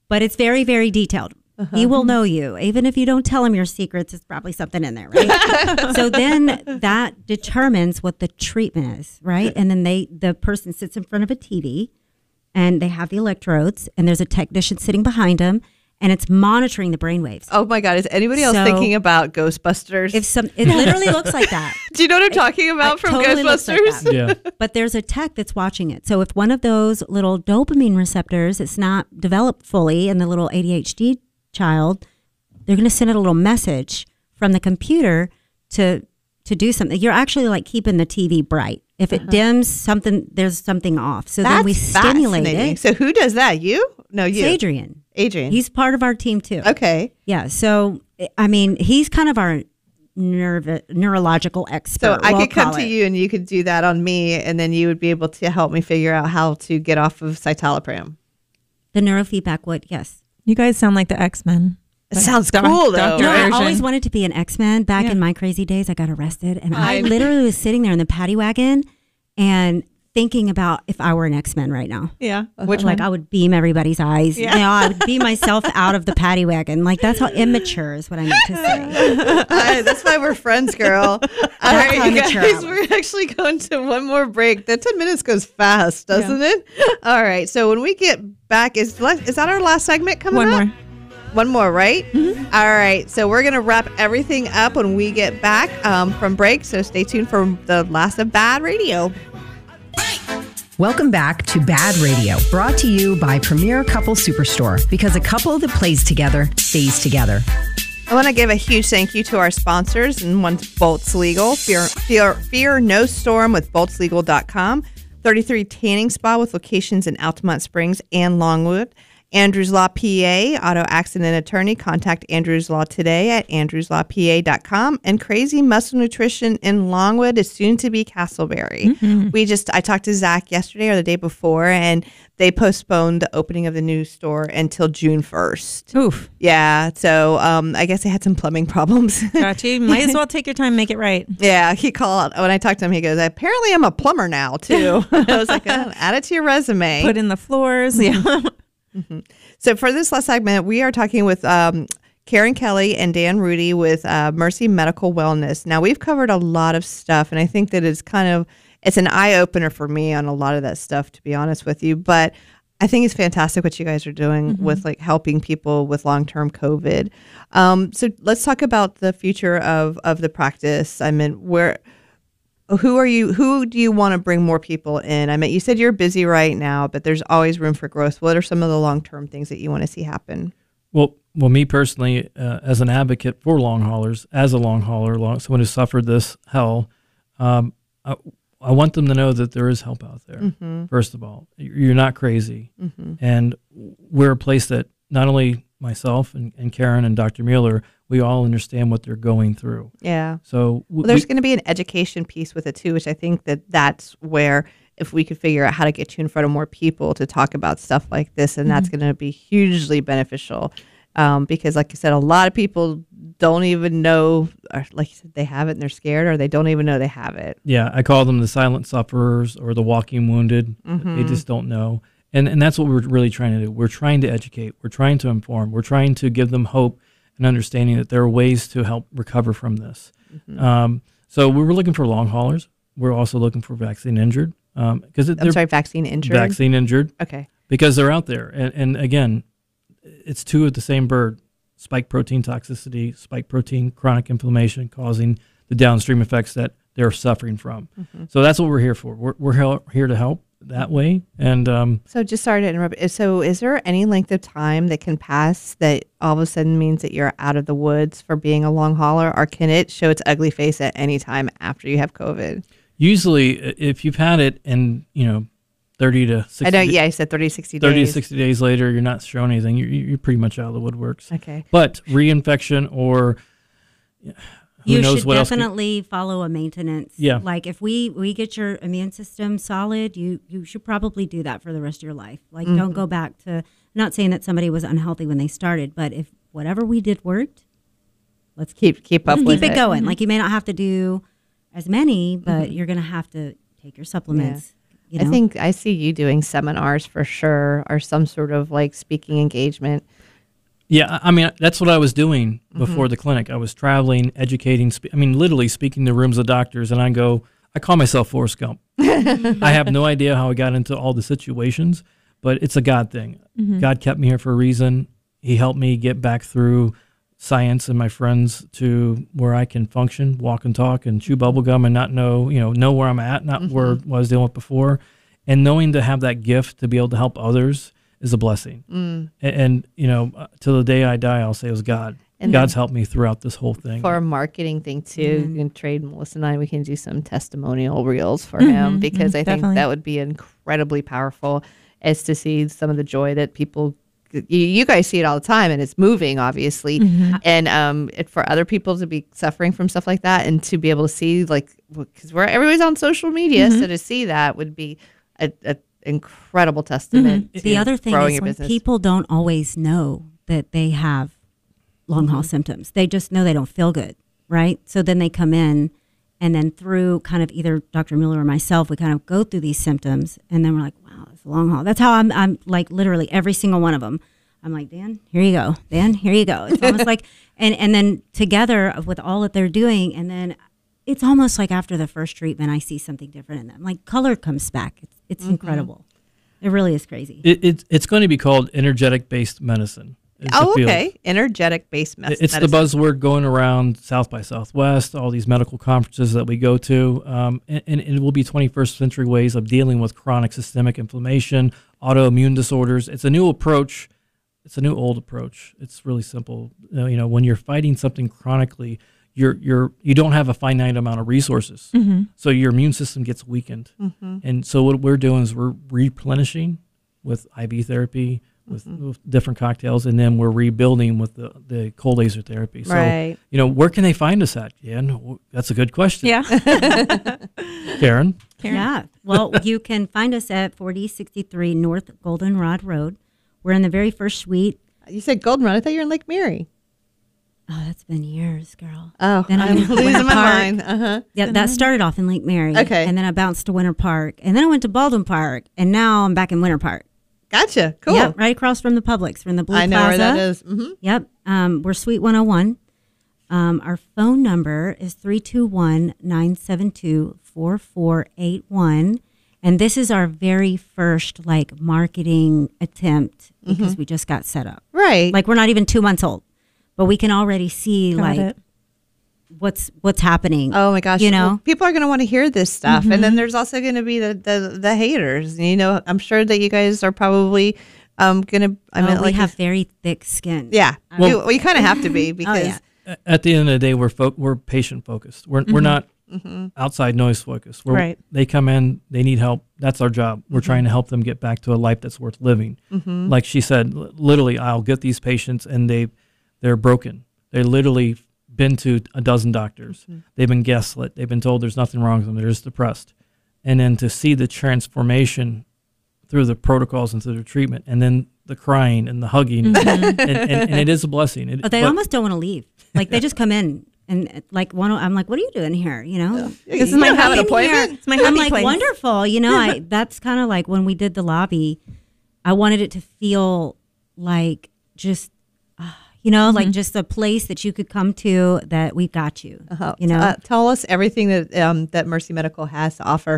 but it's very, very detailed. He uh-huh. will know you. Even if you don't tell him your secrets, it's probably something in there, right? so then that determines what the treatment is, right? And then they the person sits in front of a TV and they have the electrodes and there's a technician sitting behind them and it's monitoring the brain waves. Oh my God! Is anybody else So- thinking about Ghostbusters? If some it literally looks like that. Do you know what I'm talking about It from totally looks like Ghostbusters? Yeah. but there's a tech that's watching it. So if one of those little dopamine receptors it's not developed fully in the little ADHD child, they're going to send it a little message from the computer to to do something. You're actually like keeping the TV bright. If it uh-huh. dims, something there's something off. So then we stimulate it. So who does that? You? No, It's you. Adrian. Adrian. He's part of our team too. okay. Yeah. So I mean, he's kind of our nerve neurological expert. So I we'll could come call to you and you could do that on me, and then you would be able to help me figure out how to get off of citalopram. The neurofeedback would yes. You guys sound like the X Men. It sounds cool, though. You know, I always wanted to be an X Men. Back Yeah. in my crazy days, I got arrested, and I I- literally was sitting there in the paddy wagon and thinking about if I were an X Men right now. Yeah. Which like I would beam everybody's eyes. You know, I would beam myself out of the paddy wagon. Like that's how immature is what I meant to say. Hi, that's why we're friends, girl. All right, you guys, we're actually going to one more break. The 10 minutes goes fast, doesn't it? All right, so when we get back, is is that our last segment coming One up? One more. One more, right? All right, so we're going to wrap everything up when we get back um, from break, so stay tuned for the last of BaaD Radio. Welcome back to BaaD Radio, brought to you by Premier Couple Superstore because a couple that plays together stays together. I want to give a huge thank you to our sponsors and one Bolts Legal. Fear, fear, fear no storm with boltslegal.com. 33 tanning spa with locations in Altamonte Springs and Longwood. Andrews Law PA, auto accident attorney. Contact Andrews Law today at andrewslawpa.com. And Crazy Muscle Nutrition in Longwood is soon to be Casselberry. We just, I talked to Zach yesterday or the day before, and they postponed the opening of the new store until June 1st. Oof. Yeah. So um, I guess they had some plumbing problems. Gotcha. You might as well take your time, make it right. Yeah, he called when I talked to him. He goes, "Apparently, I'm a plumber now too." I was like, oh, "Add it to your resume." Put in the floors. Yeah. So for this last segment, we are talking with um, Karen Kelly and Dan Rudy with uh, Mercy Medical Wellness. Now we've covered a lot of stuff, and I think that it's kind of it's an eye opener for me on a lot of that stuff, to be honest with you. But I think it's fantastic what you guys are doing with like helping people with long term COVID. Um, so let's talk about the future of of the practice. I mean, where who are you who do you want to bring more people in? I mean you said you're busy right now but there's always room for growth. What are some of the long-term things that you want to see happen? Well, well, me personally, uh, as an advocate for long haulers, as a long hauler, long, someone who suffered this hell, um, I, I want them to know that there is help out there. First of all, you're not crazy, and we're a place that not only myself and, and Karen and Dr. Mueller, we all understand what they're going through. yeah So w- well there's going to be an education piece with it too which i think that that's where if we could figure out how to get you in front of more people to talk about stuff like this and that's going to be hugely beneficial um, because like i said a lot of people don't even know or like you said they have it and they're scared or they don't even know they have it Yeah, I call them the silent sufferers or the walking wounded. They Mm-hmm. just don't know. And and that's what we're really trying to do. We're trying to educate. We're trying to inform. We're trying to give them hope and understanding that there are ways to help recover from this. Mm-hmm. Um, so we were looking for long haulers. We're also looking for vaccine injured because i'm sorry vaccine injured vaccine injured okay because they're out there. And, and again, it's two of the same bird spike protein toxicity, spike protein chronic inflammation causing the downstream effects that they're suffering from. So that's what we're here for. We're, we're here to help that way. And um, So just sorry to interrupt. So is there any length of time that can pass that all of a sudden means that you're out of the woods for being a long hauler, or can it show its ugly face at any time after you have COVID? usually, if you've had it and, you know, 30 to 60, I know. Yeah, I said 30, 60 30 days. to 60 days later, you're not showing anything. You're, you're pretty much out of the woodworks. Okay. But reinfection or you knows should what else? could- definitely follow a maintenance. Yeah. Like if we we get your immune system solid, you you should probably do that for the rest of your life. Like don't mm-hmm. go back to not saying that somebody was unhealthy when they started, but if whatever we did worked, let's keep Keep mm-hmm. keep up keep with it, going. Like mm-hmm. you may not have to do as many, but you're gonna have to take your supplements. You know? I think I see you doing seminars for sure, or some sort of like speaking engagement. Yeah, I mean that's what I was doing mm-hmm. before the clinic. I was traveling, educating. Spe- I mean, literally speaking to rooms of doctors, and I go, I call myself Forrest Gump. I have no idea how I got into all the situations, but it's a God thing. Mm-hmm. God kept me here for a reason. He helped me get back through science and my friends to where I can function, walk and talk, and chew mm-hmm. bubble gum, and not know, you know, know where I'm at, not where I was dealing with before, and knowing to have that gift to be able to help others is a blessing. Mm. A- And, you know, uh, till the day I die, I'll say it was God. And God's helped me throughout this whole thing. for a marketing thing too. Mm-hmm. You can trade Melissa and I. We can do some testimonial reels for mm-hmm, him mm-hmm, because I think definitely. that would be incredibly powerful. As to see some of the joy that people, you, you guys see it all the time, and it's moving, obviously. And um, it, for other people to be suffering from stuff like that, and to be able to see like because we're everybody's on social media, so to see that would be a, a incredible testament. Mm-hmm. to the other thing growing is when business. people don't always know that they have long haul mm-hmm. symptoms. They just know they don't feel good, right? So then they come in, and then through kind of either Dr. Mueller or myself, we kind of go through these symptoms, and then we're like, wow, it's a long haul. That's how I'm. I'm like literally every single one of them. I'm like, Dan, here you go. Dan, here you go. It's almost like, and and then together with all that they're doing, and then it's almost like after the first treatment, I see something different in them. Like color comes back. It's it's incredible. It really is crazy. It, it's it's going to be called energetic based medicine. oh, okay, energetic based It- It's the buzzword going around South by Southwest, all these medical conferences that we go to, um, and, and it will be 21st century ways of dealing with chronic systemic inflammation, autoimmune disorders. It's a new approach. It's a new old approach. It's really simple. You know, when you're fighting something chronically, you're you're you don't have a finite amount of resources, so your immune system gets weakened. And so what we're doing is we're replenishing with IV therapy, with, Mm-hmm. with different cocktails, and then we're rebuilding with the, the cold laser therapy. So, Right. you know, where can they find us at? Jan? That's a good question. Yeah. Karen. Yeah. Well, you can find us at 4063 North Goldenrod Road. We're in the very first suite. You said Goldenrod. I thought you were in Lake Mary. Oh, that's been years, girl. Oh, Then I'm losing my mind. Uh huh. Yeah, that started off in Lake Mary. Okay. And then I bounced to Winter Park. And then I went to Baldwin Park. And now I'm back in Winter Park. Gotcha. Cool. Yep, right across from the Publix. In the Blue I know where that is. hmm Yep. Um, we're Suite 101. Um, our phone number is 321 972 4481. And this is our very first like marketing attempt because we just got set up. Right. Like we're not even two months old, but we can already see Got like it. what's what's happening. Oh my gosh! You know? Well, people are going to want to hear this stuff, and then mm-hmm. there's also going to be the, the the haters. You know, I'm sure that you guys are probably um going to. I Oh, mean, we like, have very thick skin. yeah, um, Well- you, well, you kind of have to be oh, because yeah. At the end of the day, we're fo- we're patient focused. We're we're mm-hmm. not mm-hmm. outside noise focused. We're, Right. They come in, they need help. That's our job. We're trying to help them get back to a life that's worth living. Like she said, literally, I'll get these patients and they they're broken. They literally been to a dozen doctors. Hmm. They've been gaslit. They've been told there's nothing wrong with them. They're just depressed. And then to see the transformation through the protocols and through the treatment, and then the crying and the hugging, mm-hmm. and, and, and, it is a blessing. It, But they but- almost don't want to leave. Like they just come in and like one. I'm like, what are you doing here? You know, this is my have an happy- appointment. It's my I'm like place. wonderful. You know, I that's kind of like when we did the lobby. I wanted it to feel like just, you know, Mm-hmm. like just a place that you could come to that we've got you. Uh, You know, uh, tell us everything that um that Mercy Medical has to offer.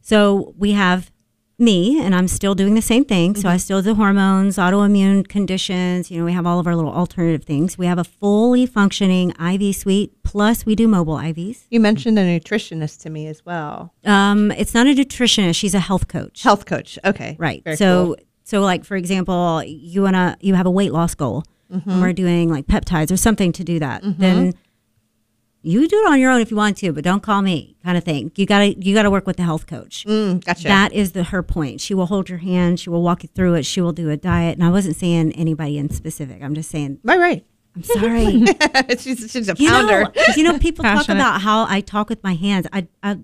So we have me, and I'm still doing the same thing. So I still do hormones, autoimmune conditions. You know, we have all of our little alternative things. We have a fully functioning IV suite, plus we do mobile IVs. You mentioned a nutritionist to me as well. Um, it's not a nutritionist; she's a health coach. Health coach. Okay. right? Very so, cool. so like for example, you wanna you have a weight loss goal, Mm-hmm. and we're doing like peptides or something to do that. Then you do it on your own if you want to, but don't call me, kind of thing. You gotta you gotta work with the health coach. Mm, gotcha. That is the her point. She will hold your hand. She will walk you through it. She will do a diet. And I wasn't saying anybody in specific. I'm just saying. right. Right. I'm sorry. she's, she's a you founder. know, you know, people talk about how I talk with my hands. I, I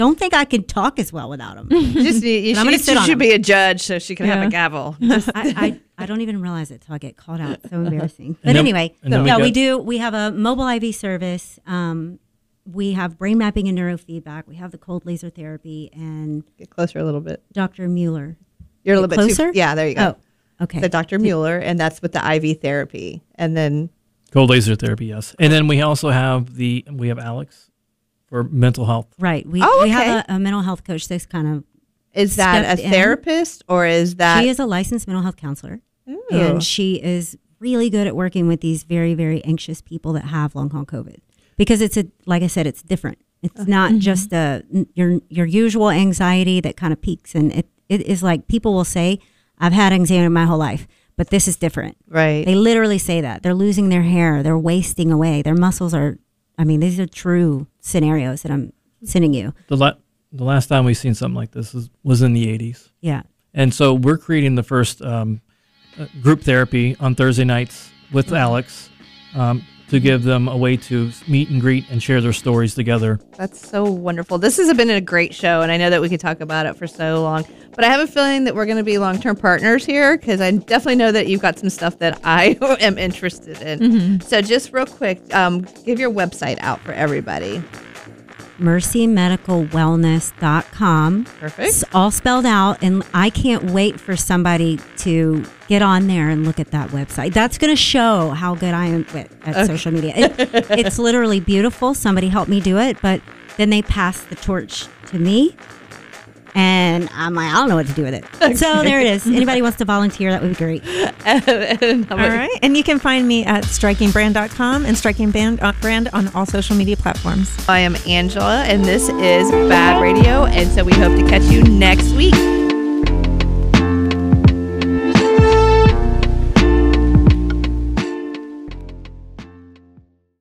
don't think I can talk as well without them. Just, you, you I'm gonna should, sit she should them. be a judge so she can have a gavel. I, I, I don't even realize it till I get called out. So embarrassing. But then- anyway, and then we yeah, we do. We have a mobile IV service. Um, we have brain mapping and neurofeedback. We have the cold laser therapy and Get closer a little bit. Dr. Mueller. You're a little bit Closer? too. Yeah, there you go. Oh, okay. The Dr. Mueller, and that's with the IV therapy. And then Cold laser therapy, yes. And then we also have the we have Alex for mental health. Right. We, Oh, we have a, a mental health coach that's kind of, is that Stepped a in. therapist or is that she is a licensed mental health counselor. And she is really good at working with these very, very anxious people that have long haul COVID. Because it's a, like I said, it's different. It's not mm-hmm. just a, your, your usual anxiety that kind of peaks. And it, it is like people will say, I've had anxiety my whole life, but this is different. right? They literally say that. They're losing their hair, they're wasting away, their muscles are, I mean, these are true scenarios that I'm sending you. The la- the last time we've seen something like this was, was in the 80s. Yeah. And so we're creating the first um, uh, group therapy on Thursday nights with Alex um, to give them a way to meet and greet and share their stories together. That's so wonderful. This has been a great show, and I know that we could talk about it for so long. But I have a feeling that we're going to be long term partners here because I definitely know that you've got some stuff that I am interested in. So, just real quick, um, give your website out for everybody. mercymedicalwellness.com. Perfect. It's all spelled out, and I can't wait for somebody to get on there and look at that website. That's going to show how good I am at social media. It, it's literally beautiful. Somebody helped me do it, but then they pass the torch to me. And I'm like, I don't know what to do with it. So there it is. Anybody wants to volunteer, that would be great. All right. And you can find me at strikingbrand.com and Striking Brand, uh, on all social media platforms. I am Angela, and this is BaaD Radio. And so we hope to catch you next week.